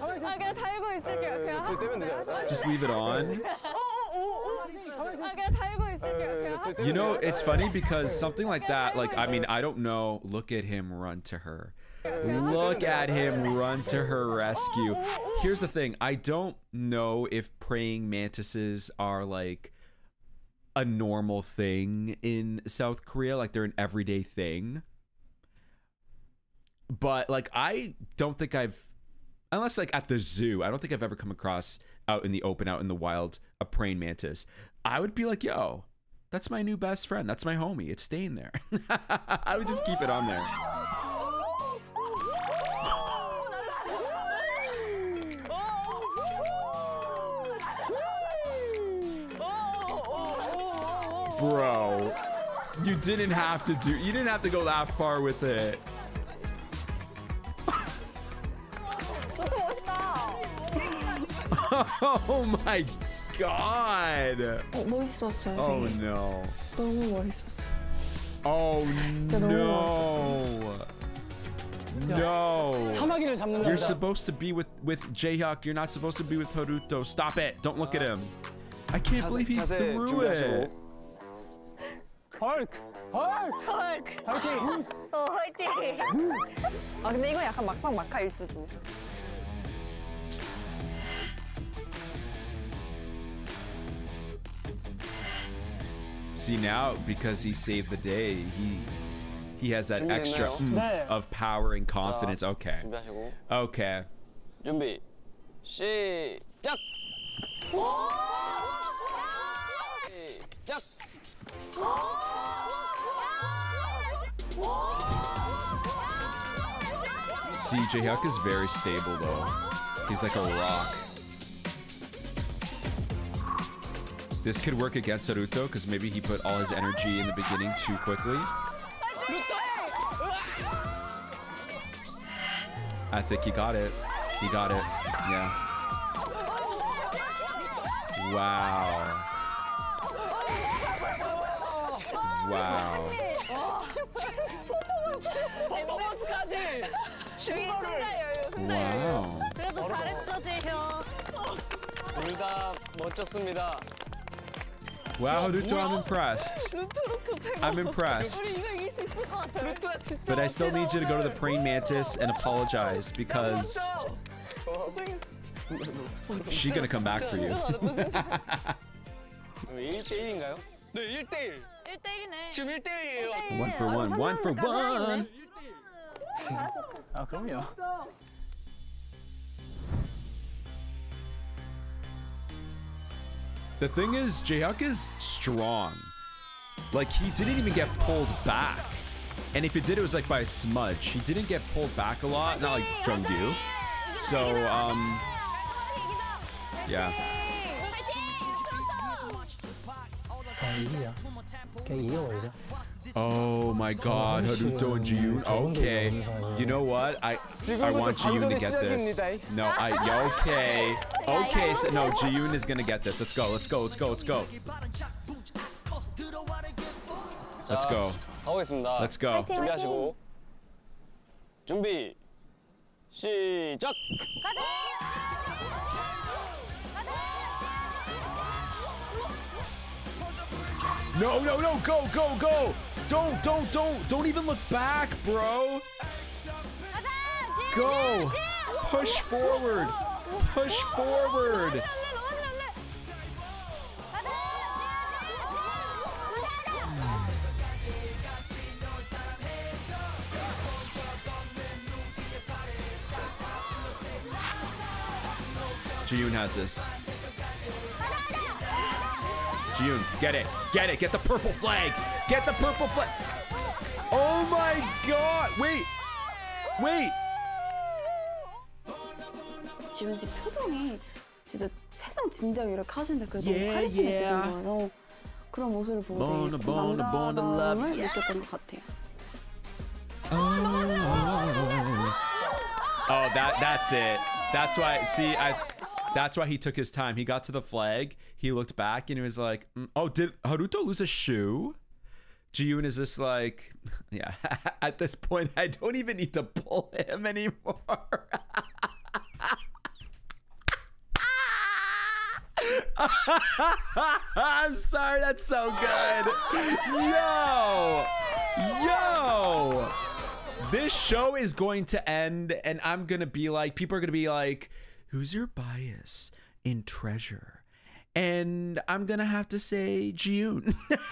아 그냥 달고 있을게요. 그냥 저 떼면 되잖아. Just leave it on. 아 그냥 달고 있을게요. 그냥 You know, it's funny because something like that, like, I mean, I don't know. Look at him run to her. Look at him run to her rescue. Here's the thing I don't know if praying mantises are like a normal thing in South Korea, like they're an everyday thing. but like I don't think I've unless like at the zoo, I don't think I've ever come across out in the open, out in the wild, a praying mantis. I would be like, yo, that's my new best friend. That's my homie. It's staying there. I would just keep it on there. Bro, you didn't have to do you didn't have to go that far with it. oh my god. Oh no. Oh no. No. You're supposed to be with with Jaehyuk. You're not supposed to be with Haruto. Stop it. Don't look at him. I can't believe he threw it. Hulk. Hulk. Hulk. 화이팅. 어, 화이팅. 아 근데 이건 약간 막상 막하일 수도. See now, because he saved the day, he he has that extra 준비됐나요? oomph 네. of power and confidence. Okay. 준비하시고 Okay. 준비 시작. 시작. See, Jayhawk is very stable though. He's like a rock. This could work against Haruto because maybe he put all his energy in the beginning too quickly. I think he got it. He got it. Yeah. Wow. Wow. Wow. Wow, Naruto, I'm impressed. I'm impressed. 우리 이거 이길 수 있을 것 같아. 루트가 진짜 But I still need you to go to the praying mantis and apologize because she's gonna come back for you. 1대1인가요? 네, 1대1. 1대1이네. 지금 1대1이에요. one for one, one for one. 아 그럼요. The thing is, Jaehyuk is strong. Like he didn't even get pulled back. And if it did, it was like by a smudge. He didn't get pulled back a lot, not like Junkyu. So, um, yeah. 아 이기자. 그냥 이겨버리자. Oh my God, Haruto and Jiyun. Okay, you know what? I I want Jiyun to get this. No, I yeah, okay, okay. So no, Jiyun is gonna get this. Let's go. Let's go. Let's go. Let's go. Let's go. 가보겠습니다. Let's go. 준비하시고 준비 시작. No, no, no, go, go, go. Don't, don't, don't, don't even look back, bro. Go. Push forward. Push forward. Jiyun has this. Jiyun, get it. Get it. Get the purple flag. Get the purple flag. Oh my god. Wait. Wait. 지훈 씨 표정이 진짜 세상 진지하게 이렇게 하시는데 그래도 Yeah, 카리스마 yeah. 있으신 거예요. 그런 모습을 보고 Born, 되게 born, born to love 남자다움을 you. 느꼈던 것 같아요. Oh, that that's it. That's why. See, I. that's why he took his time. He got to the flag. He looked back and he was like, mm, "Oh, did Haruto lose a shoe?" Jiyun is just like, yeah. At this point, I don't even need to pull him anymore. I'm sorry. That's so good. Yo, yo. This show is going to end, and I'm gonna be like, people are gonna be like, "Who's your bias in Treasure?" And I'm gonna have to say Jiyun.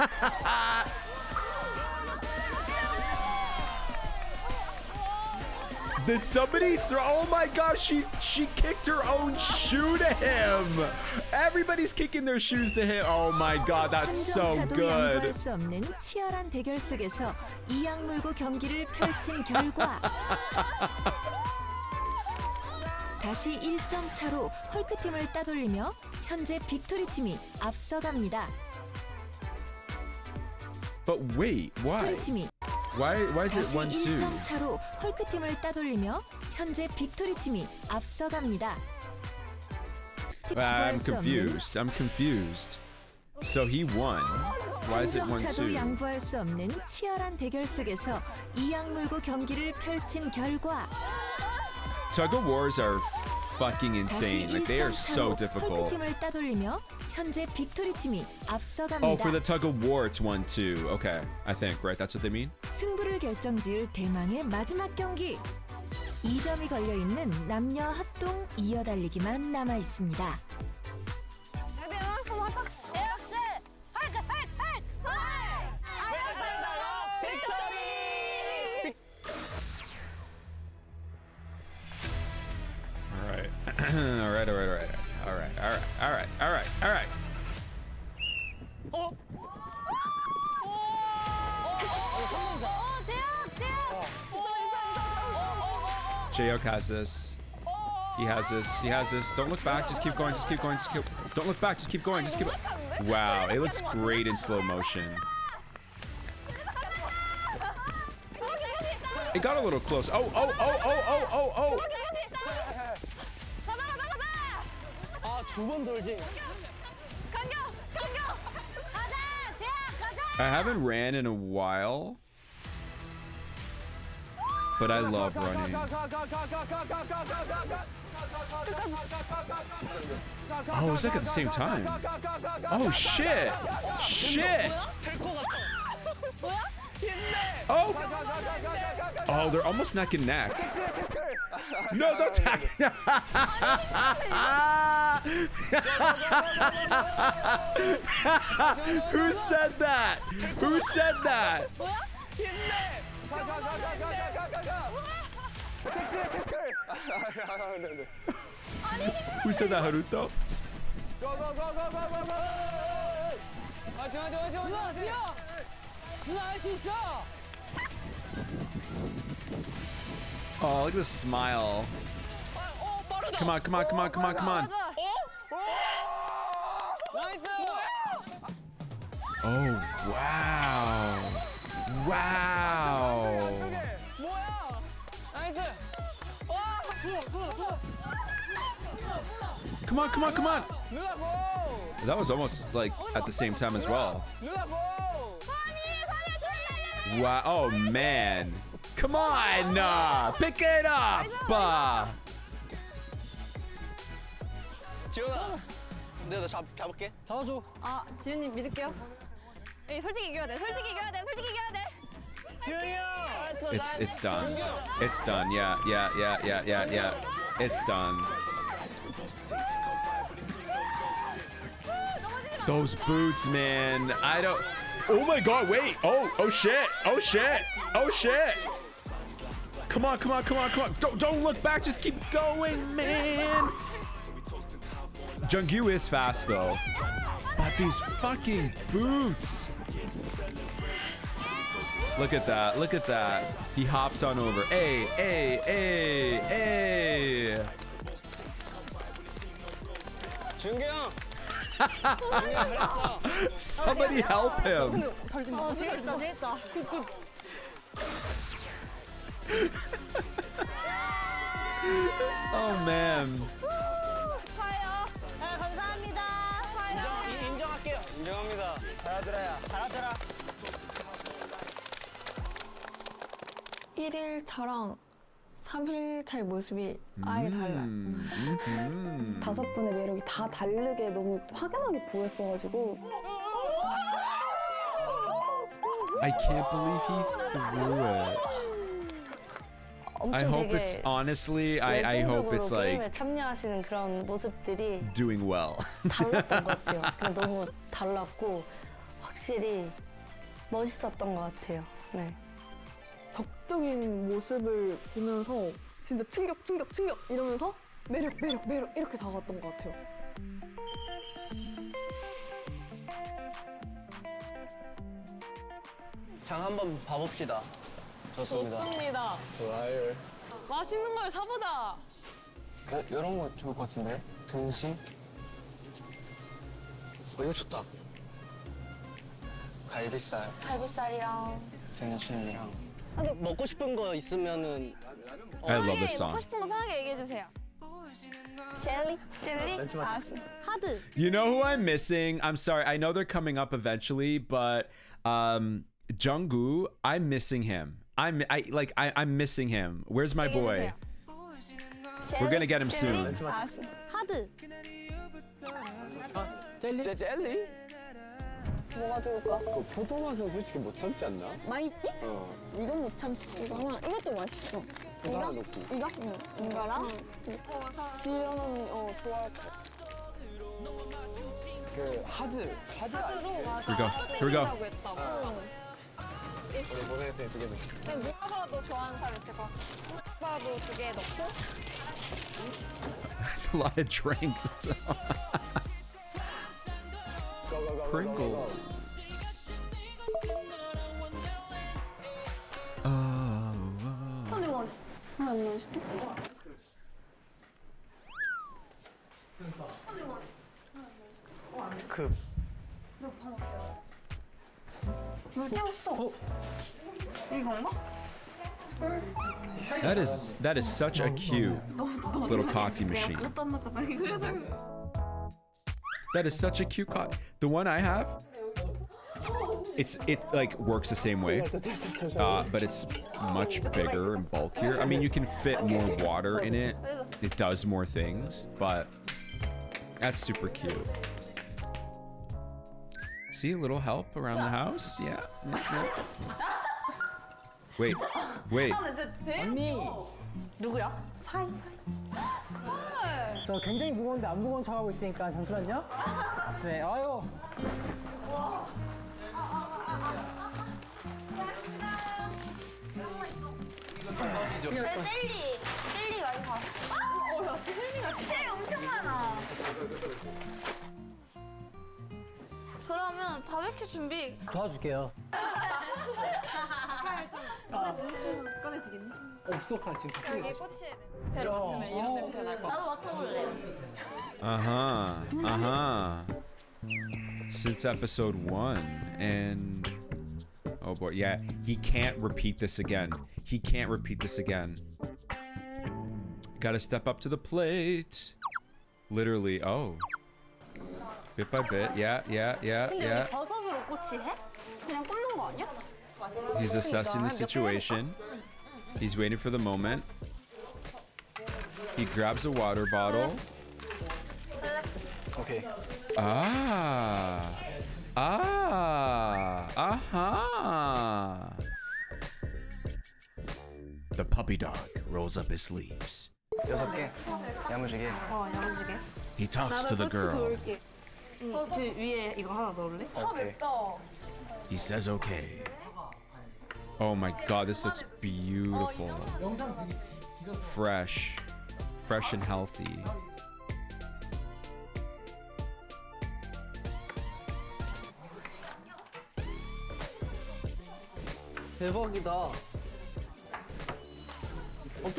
Did somebody throw? Oh my gosh, she she kicked her own shoe to him. Everybody's kicking their shoes to him. Oh my god, that's so 한정차도 양보할 good. 수 없는 치열한 대결 속에서 이악 물고 경기를 펼친 결과 다시 1점 차로 헐크 팀을 따돌리며 현재 빅토리 팀이 앞서갑니다. But wait, why? 스토리 팀이 Why why is it 다시 one two? 1점 차로 헐크 팀을 따돌리며 현재 빅토리 팀이 앞서갑니다. I'm confused. I'm confused. So he won. Why is it one 한정차도 two? 양보할 수 없는 치열한 대결 속에서 이악 물고 경기를 펼친 결과 Tug of wars are fucking insane. Like they are 1점 so difficult. 팀을 따돌리며 현재 빅토리 팀이 앞서갑니다. Oh, for the tug of war, it's one two. Okay, I think right. That's what they mean. 승부를 결정지을 대망의 마지막 경기. 2점이 걸려 있는 남녀 합동 이어달리기만 남아 있습니다. All right. All right. All right. All right. All right. Alright, alright, alright. Jaehyuk has this. He has this. He has this. Don't look back. Just keep going. Just keep going. Just keep. Don't look back. Just keep going. Just keep. Wow, it looks great in slow motion. It got a little close. Oh, oh, oh, oh, oh, oh, oh. 두 번 돌지. I haven't ran in a while, but I love running. Oh, it's like at the same time. Oh shit! Shit! Oh! Oh, they're almost neck and neck. no, don't tag. Who said that? Who said that? Who said that, Haruto? Go, go, go, go! Oh, look at the smile. Come on, come on, come on, come on, come on. Oh, wow. Wow. Come on, come on, come on. That was almost like at the same time as well. Wow. Oh, man. Come on. Uh, pick it up. Uh, 지원아. 내가 너 잡, 잡을게. 잡아줘. 아 지윤님 믿을게요. 에이, 솔직히 이겨야 돼. 솔직히 이겨야 돼. 솔직히 이겨야 돼. 지훈이 형. it's it's done. It's done. Yeah, yeah, yeah, yeah, yeah, yeah. It's done. Those boots, man. I don't. Oh my god, wait. Oh, oh shit. Oh shit. Oh shit. Come on, come on, come on, come on. Don't, don't look back. Just keep going, man. Junkyu is fast, though. But these fucking boots. Look at that. Look at that. He hops on over. Hey, hey, hey, hey. Junkyu. Somebody help him. Oh man. 파요. 아, 감사합니다. 파요. 인정, 인정할게요. 인정합니다. 잘하더라야. 잘하더라. 1일 차랑 3일 차의 모습이 아예 달라요. 음. 다섯 분의 매력이 다 다르게 너무 확연하게 보였어가지고 I can't believe he threw it. I 엄청 hope 되게 it's honestly. I I hope 열정적으로 it's 게임에 like 참여하시는 그런 모습들이 doing well. 달랐던 것 같아요. 그냥 너무 달랐고 확실히 멋있었던 것 같아요. 네. 적극적인 모습을 보면서 진짜 충격 충격 충격 이러면서 매력 매력 매력 이렇게 다가왔던 것 같아요. 장 한번 봐봅시다. 좋습니다. 좋아요. 맛있는 걸 사보자. 그, 이런 거 좋을 것 같은데? 등심? 어, 이거 좋다. 갈비살, 갈비살이랑 등심이랑. 먹고 싶은 거 있으면은 I love this song. 먹고 싶은 거 편하게 얘기해 주세요. 젤리? 젤리? 알았어. 하드. You know who I'm missing? I'm sorry. I know they're coming up eventually, but um Junggu, I'm missing him. I'm I like I, I'm missing him. Where's my boy? We're gonna get him soon. 알았어. 하드. 젤리? 제, 젤리? 뭐가 좋을까? 그 포도 맛은 솔직히 못 참지 않나? 마이티? 어. 이건 못 참지. 이거랑 이것도 맛있어. 이거 하나 이거? 넣고. 이거? 응. 이거랑 지연 언니 어 좋아할 것 같아. 그 하드, 하드 아이스. Here we go. Here we go. 라고 했다고. 우리 고생했으니 두개 넣자. 그냥 누가 봐도 좋아하는 사람 있을 것 같아. 누가 봐도 두 개 넣고. That's a lot of drinks. Pringles. That is such a cute little coffee machine. That is such a cute coffee. The one I have, it's it like works the same way, uh, but it's much bigger and bulkier. I mean, you can fit more water in it. It does more things, but that's super cute. See, a little help around the house. Yeah. Wait, wait. 누구야? 사이 사이. 저 굉장히 무거운데 안 무거운 척하고 있으니까 잠시만요. 네 아유 네, 젤리. 젤리 많이 봤어. 아! 어, 젤리가 젤리 엄청 많아. 그러면 바베큐 준비. 도와줄게요. 꺼내주겠니? 꺼내주겠니? 없어 칼 지금 같이 여기 꽂히에 대로 맞추면 이런 냄새 날 것 같아. 나도 맡아볼래요. Uh huh. Uh huh. Since episode one, and oh boy, yeah, he can't repeat this again. He can't repeat this again. Gotta step up to the plate. Literally, oh. Bit by bit, yeah, yeah, yeah, 근데 yeah. 우리 버섯으로 꼬치해? 그냥 굽는 거 아니야? He's assessing the situation. He's waiting for the moment. He grabs a water bottle. Okay. Ah. Ah. Aha. The puppy dog rolls up his sleeves. He talks to the girl. He says okay. Oh my god, this looks beautiful. Fresh. Fresh and healthy.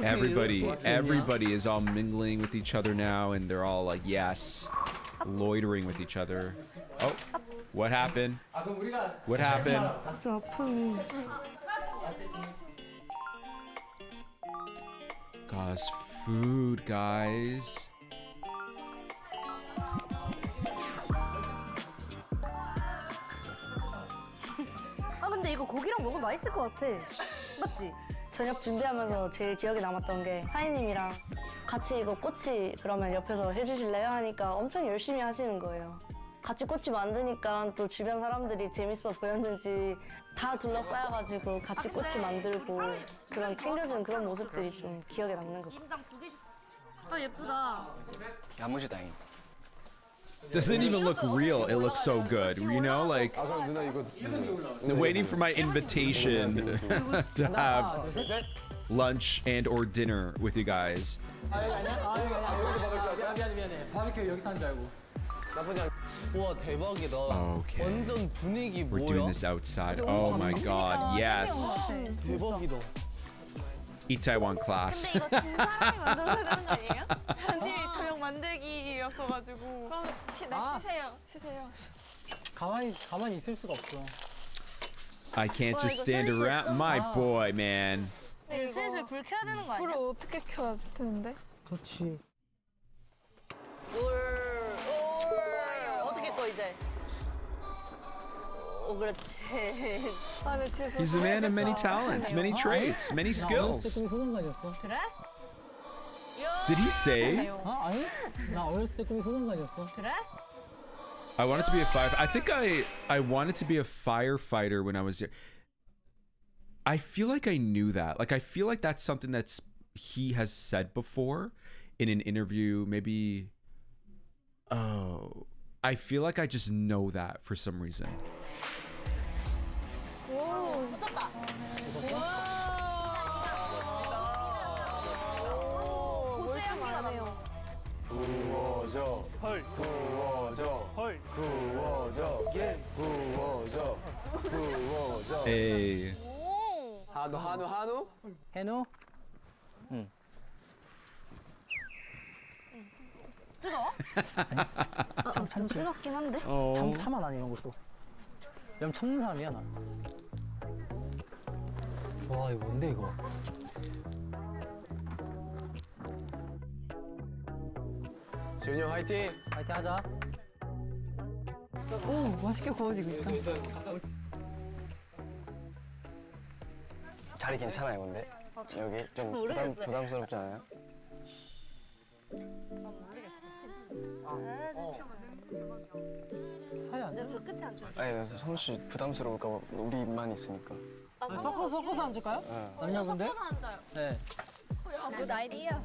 Everybody, everybody is all mingling with each other now, and they're all like, yes, loitering with each other. Oh, what happened? What happened? Guys, food, guys. 아 근데 이거 고기랑 먹으면 맛있을 것 같아. 맞지? 저녁 준비하면서 제일 기억에 남았던 게 사인님이랑 같이 이거 꼬치 그러면 옆에서 해주실래요 하니까 엄청 열심히 하시는 거예요. 같이 꼬치 만드니까 또 주변 사람들이 재밌어 보였는지 다 둘러싸여가지고 같이 꼬치 만들고 그런 챙겨주는 그런 모습들이 좀 기억에 남는 것 같아요. 아 예쁘다. 야무지다 잉. Doesn't even look real. It looks so good. You know, like 아 그럼 누나 이거 waiting for my invitation to have lunch and or dinner with you guys. 아 여기 아니야? 아 여기 아니야? 아, 미안해 미안해 바비큐 여기 산줄 알고 나쁘지 않. 와 대박이다. Okay. 완전 분위기 We're 뭐야? doing this outside. Oh my god, yes. 대박이다. Itaewon class. 근데 이거 진 사람이 만들어서 되는 거 아니에요? 편집이 저녁 만들기였어가지고. 그럼 쉬, 네, 아. 쉬세요. 쉬세요. 가만히 가만히 있을 수가 없어 I can't just stand around my boy, man. 네, 슬슬 불 켜야 되는 거 아니야? 불을 어떻게 켜야 되는데? 그렇지 He's a man of many talents, many traits, many skills. Did he say? I wanted to be a fire. I think I I wanted to be a firefighter when I was. I feel like I knew that. Like I feel like that's something that's he has said before in an interview. Maybe. Oh, I feel like I just know that for some reason. 오, 붙었다. 고세 향기가 나요. 구워져. 헐. 구워져. 헐. 구워져. 예. 구워져. 구워져. Hey. 한우 한우 한우. 해노? 뜨거? 참, 참 뜨겁긴 한데. 어. 참 참아 난 이런 것도 좀 참는 사람이야 나와 이거 뭔데 이거 지훈이 형 화이팅. 파이팅 하자 오, 맛있게 구워지고 있어. 자리 괜찮아요, 근데? 여기 좀 부담. 부담스럽지 않아요? 사이 안 내가 저 끝에 앉아. 아니, 성우 씨 부담스러울까 봐 우리만 있으니까. 섞어서 섞어서 앉을까요? 네. 아니야 근데? 섞어서 앉아요. 네 Good idea.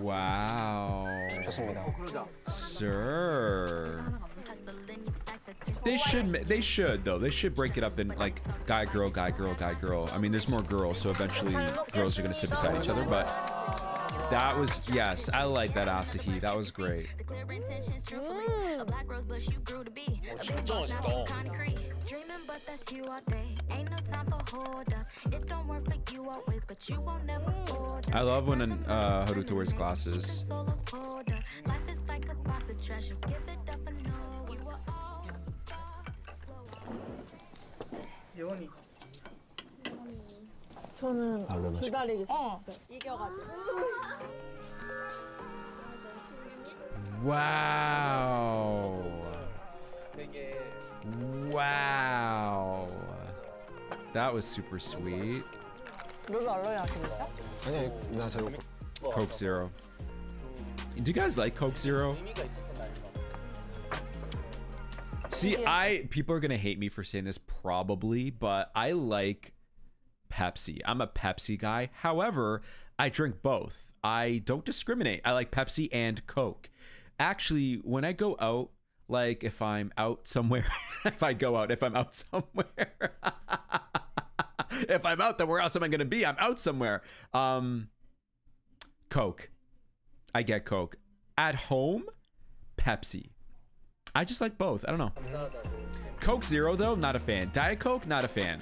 Wow. 좋습니다. Sir. They should. ma- They should though. They should break it up in like guy, girl, guy, girl, guy, girl. I mean, there's more girls, so eventually girls are gonna sit beside each other. But that was yes, I like that Asahi. That was great. 진짜 맛있다. I love when uh, Haruto wears glasses. 저는 알로 기다리기 시작했어요. 이겨가지고. Wow. Wow. That was super sweet. 너도 알로에 하십니까? 아니야 나 제로. Coke Zero. Do you guys like Coke Zero? See, I people are gonna hate me for saying this probably, but I like Pepsi. I'm a Pepsi guy. However, I drink both. I don't discriminate. I like Pepsi and Coke. Actually, when I go out, like if I'm out somewhere, if I go out, if I'm out somewhere, if I'm out, then where else am I gonna be? I'm out somewhere. Um, Coke. I get Coke. At home, Pepsi. I just like both. I don't know. Coke Zero though, not a fan. Diet Coke, not a fan.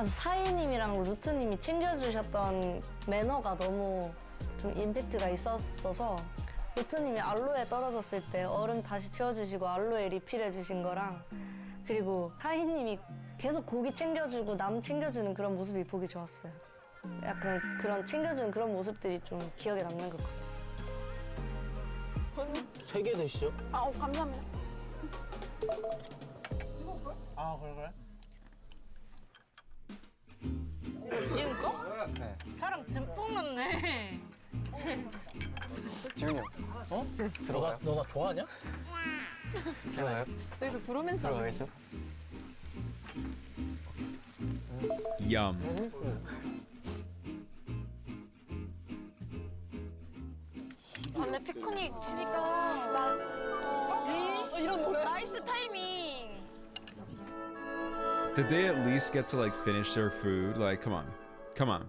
아주 사이님이랑 루트님이 챙겨주셨던 매너가 너무 좀 임팩트가 있었어서 루트님이 알로에 떨어졌을 때 얼음 다시 채워주시고 알로에 리필해주신 거랑 그리고 사이님이 계속 고기 챙겨주고 남 챙겨주는 그런 모습이 보기 좋았어요. 약간 그런 챙겨주는 그런 모습들이 좀 기억에 남는 것 같아요. 세 개 드시죠 아, 어, 감사합니다. 아 그래 그래? 이거 지은 거? 네. 사랑 듬뿍 넣네. 지훈이 형. 어? 들어가요? 너가, 너가 좋아하냐? 들어가요? 저기서 브로맨스 들어가겠죠? Yum. 아, 근데 피크닉 재밌다. 막, 어, 이런 노래? 나이스 타이밍. Did they at least get to like finish their food? Like, come on, come on.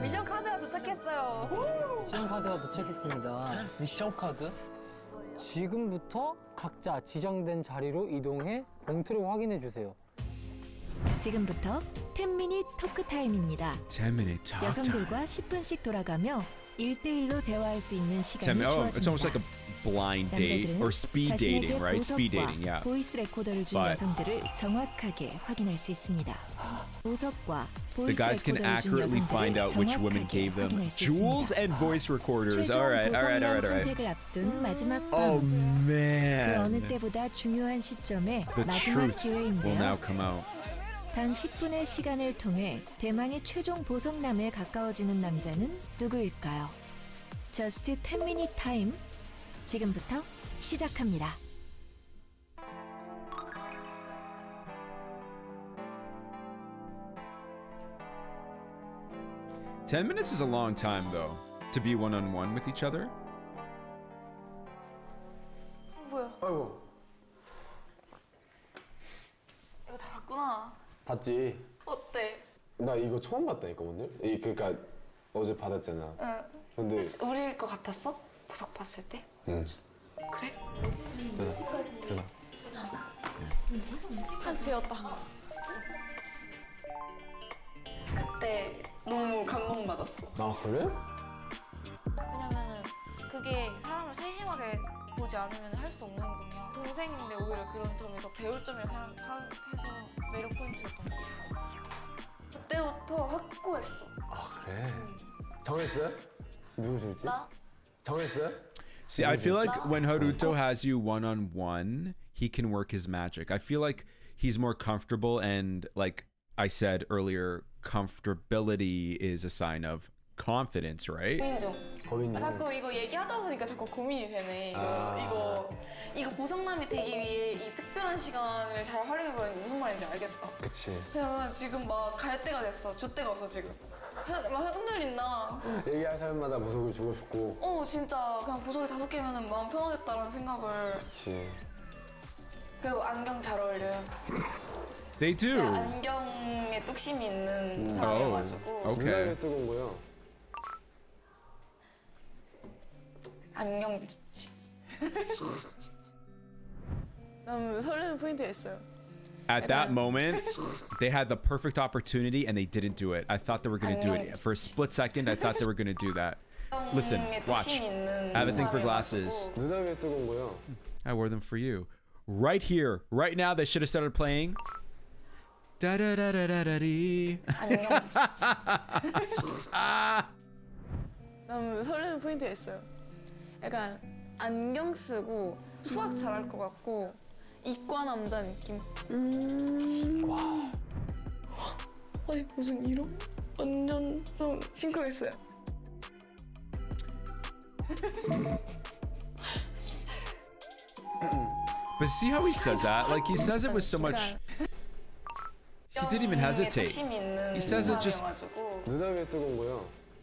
미션 카드가 도착했어요. 시험 카드가 도착했습니다. 미션 카드? 지금부터 각자 지정된 자리로 이동해 봉투를 확인해 주세요. 지금부터 10미닛 토크 타임입니다. 10 minute talk time. 여성들과 10분씩 돌아가며 1대1로 대화할 수 있는 10 시간이 minute. Oh, it's almost like 주어집니다. a blind date 남자들은 or speed 자신에게 dating, right? Speed 보석과 dating, yeah. 보이스 레코더를 준 But- 여성들을 정확하게 확인할 수 있습니다. 보석과 The 보이스 guys can 레코더를 준 accurately find 여성들을 out which women 정확하게 gave them 확인할 수 jewels 있습니다. and voice recorders. 최종 All right, all right, all 보석남 right, all right. 선택을 앞둔 마지막 밤. Oh 그 어느 man. 때보다 중요한 시점에 The 마지막 truth will 기회인데요. now come out. 단 10분의 시간을 통해 대망의 최종 보석남에 가까워지는 남자는 누구일까요? 저스트 10미닛 타임 지금부터 시작합니다. Ten minutes is a long time, though, to be one on one with each other. 뭐야? 아이고 이거 다 봤구나. 봤지? 어때? 나 이거 처음 봤다니까 오늘. 이 그러니까 어제 받았잖아. 응. 근데 우리일 것 같았어? 보석 봤을 때? 응. 그래? 그래. 한수 배웠다. 그때 너무 감동받았어. 아 그래? 왜냐면은 그게 사람을 세심하게 보지 않으면 할 수 없는 행동이야. 동생인데 오히려 그런 점이 더 배울 점이라 생각해서 매력 포인트였던 것 같아. 그때부터 확고했어. 아 그래. 정했어요? 누구 줄지? 나? 정했어요? See, I feel like when Haruto has you one on one, he can work his magic. I feel like he's more comfortable, and like I said earlier, comfortability is a sign of confidence, right? 고민 아, 자꾸 이거 얘기하다 보니까 자꾸 고민이 되네. 이거 아. 이거 이거 보석남이 되기 위해 이 특별한 시간을 잘 활용해보는 게 무슨 말인지 알겠다. 그치. 그냥 지금 막 갈 때가 됐어. 줄 데가 없어 지금. 막 흔들린다. 얘기할 사람마다 무속을 주고 싶고. 어 진짜 그냥 보석이 다섯 개면은 마음 편하겠다라는 생각을 그치. 그리고 안경 잘 어울려요. They do. 내가 안경에 뚝심이 있는 음. 사람이어가지고 Oh, okay. 누나가 쓰고 온 거요. 안경도 좋지. 너무 설레는 포인트가 있어요. At that moment, they had the perfect opportunity and they didn't do it. I thought they were going to do it. For a split second, I thought they were going to do that. Listen, watch. I have a thing for glasses. 누나가 쓰고 온 거요. I wore them for you. Right here, right now, they should have started playing. Da da da da da da dee. 너무 설레는 포인트가 있어요. 약간 안경 쓰고 수학 잘할 것 같고 이과 남자 느낌. 와. 아니 무슨 이런 완전 좀 싱크했어요. But see how he says that? Like he says it with so much. He didn't even hesitate. He says it just.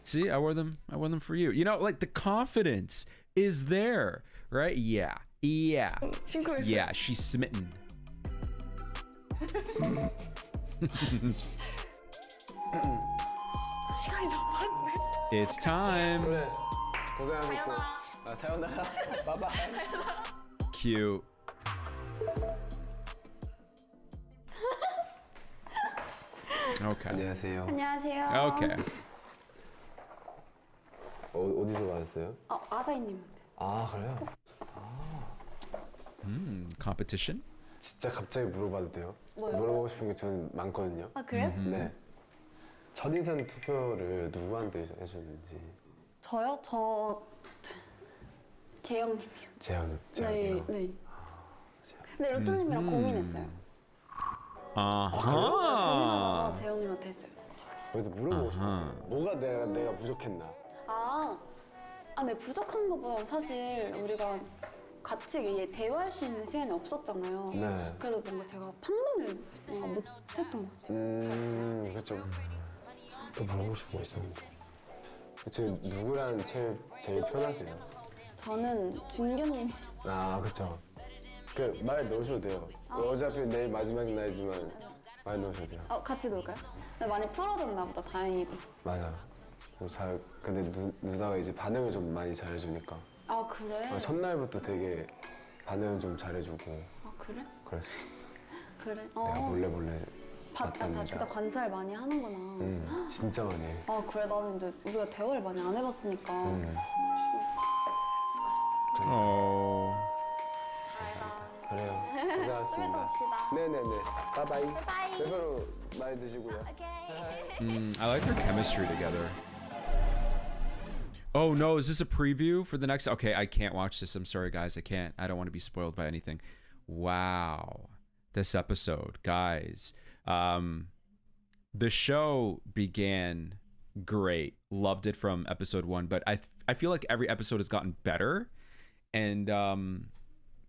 See, I wore them. I wore them for you. You know, like the confidence is there, right? Yeah, yeah, 싱크했어요. yeah. She's smitten. 시간이 너무 많네. It's time. 그래. 고생하셨고. 아 사요나라. 바이바이. Cute. Okay. 안녕하세요. 안녕하세요. Okay. 어, 어디서 받았어요? 어, 아사히님. 아 그래요? Hmm. Competition. 진짜 갑자기 물어봐도 돼요? 뭐요? 물어보고 싶은 게 저는 많거든요. 아, 그래요? Mm-hmm. 네. 첫인상 투표를 누구한테 해줬는지 저요? 저 재영님이요. 재영 네, 재영이요. 네. 근데 루토님이랑 음. 고민했어요. 고민하다가 huh. 재영님한테 했어요. 그래서 물어보고 싶었어요. 뭐가 내가 내가 부족했나? 아, 아, 네 부족한 거보다 사실 우리가 같이 이게 대화할 수 있는 시간이 없었잖아요. 네. 그래서 뭔가 제가 판단을 뭔가 못했던 것 같아요. 음 그렇죠. 또 물어보고 싶은 거 있었는데. 지금 누구랑 제일 제일 편하세요? 저는 준규님. 아 그렇죠. 그그말 넣으셔도 돼요. 아. 어차피 내일 마지막 날이지만 말 넣으셔도 돼요. 어, 같이 놀까요? 근데 많이 풀어졌나 보다, 다행히도. 맞아. 어, 잘 근데 누, 누나가 이제 반응을 좀 많이 잘해주니까 아, 그래? 어, 첫날부터 되게 반응을 좀 잘해주고 아, 그래? 그랬어. 그래? 내가 어. 몰래 몰래 봤다, 다 봤답니다. 진짜 관찰 많이 하는구나. 음, 진짜 많이 해. 아, 그래. 나는 이제 우리가 대화를 많이 안 해봤으니까. 음. Oh. 그래요. 고생하셨습니다. 네네네. 바이바이. 바이바이. 많이 드시고요. Mm, I like their chemistry together. Oh no, is this a preview for the next? Okay, I can't watch this. I'm sorry, guys. I can't. I don't want to be spoiled by anything. Wow, this episode, guys. Um, the show began great. Loved it from episode one, but I I feel like every episode has gotten better, and um,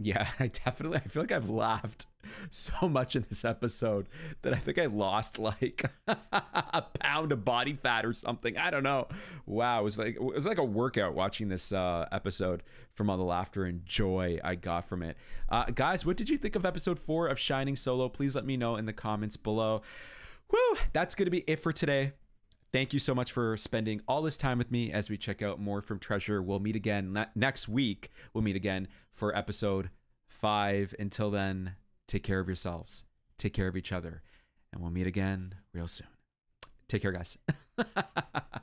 yeah, I definitely I feel like I've laughed so much in this episode that I think I lost like a pound of body fat or something. I don't know. Wow, it was like it was like a workout watching this uh, episode from all the laughter and joy I got from it. Uh, guys, what did you think of episode four of Shining Solo? Please let me know in the comments below. Woo! That's gonna be it for today. Thank you so much for spending all this time with me as we check out more from Treasure. We'll meet again ne- next week. We'll meet again for episode five. Until then, take care of yourselves, take care of each other, and we'll meet again real soon. Take care, guys.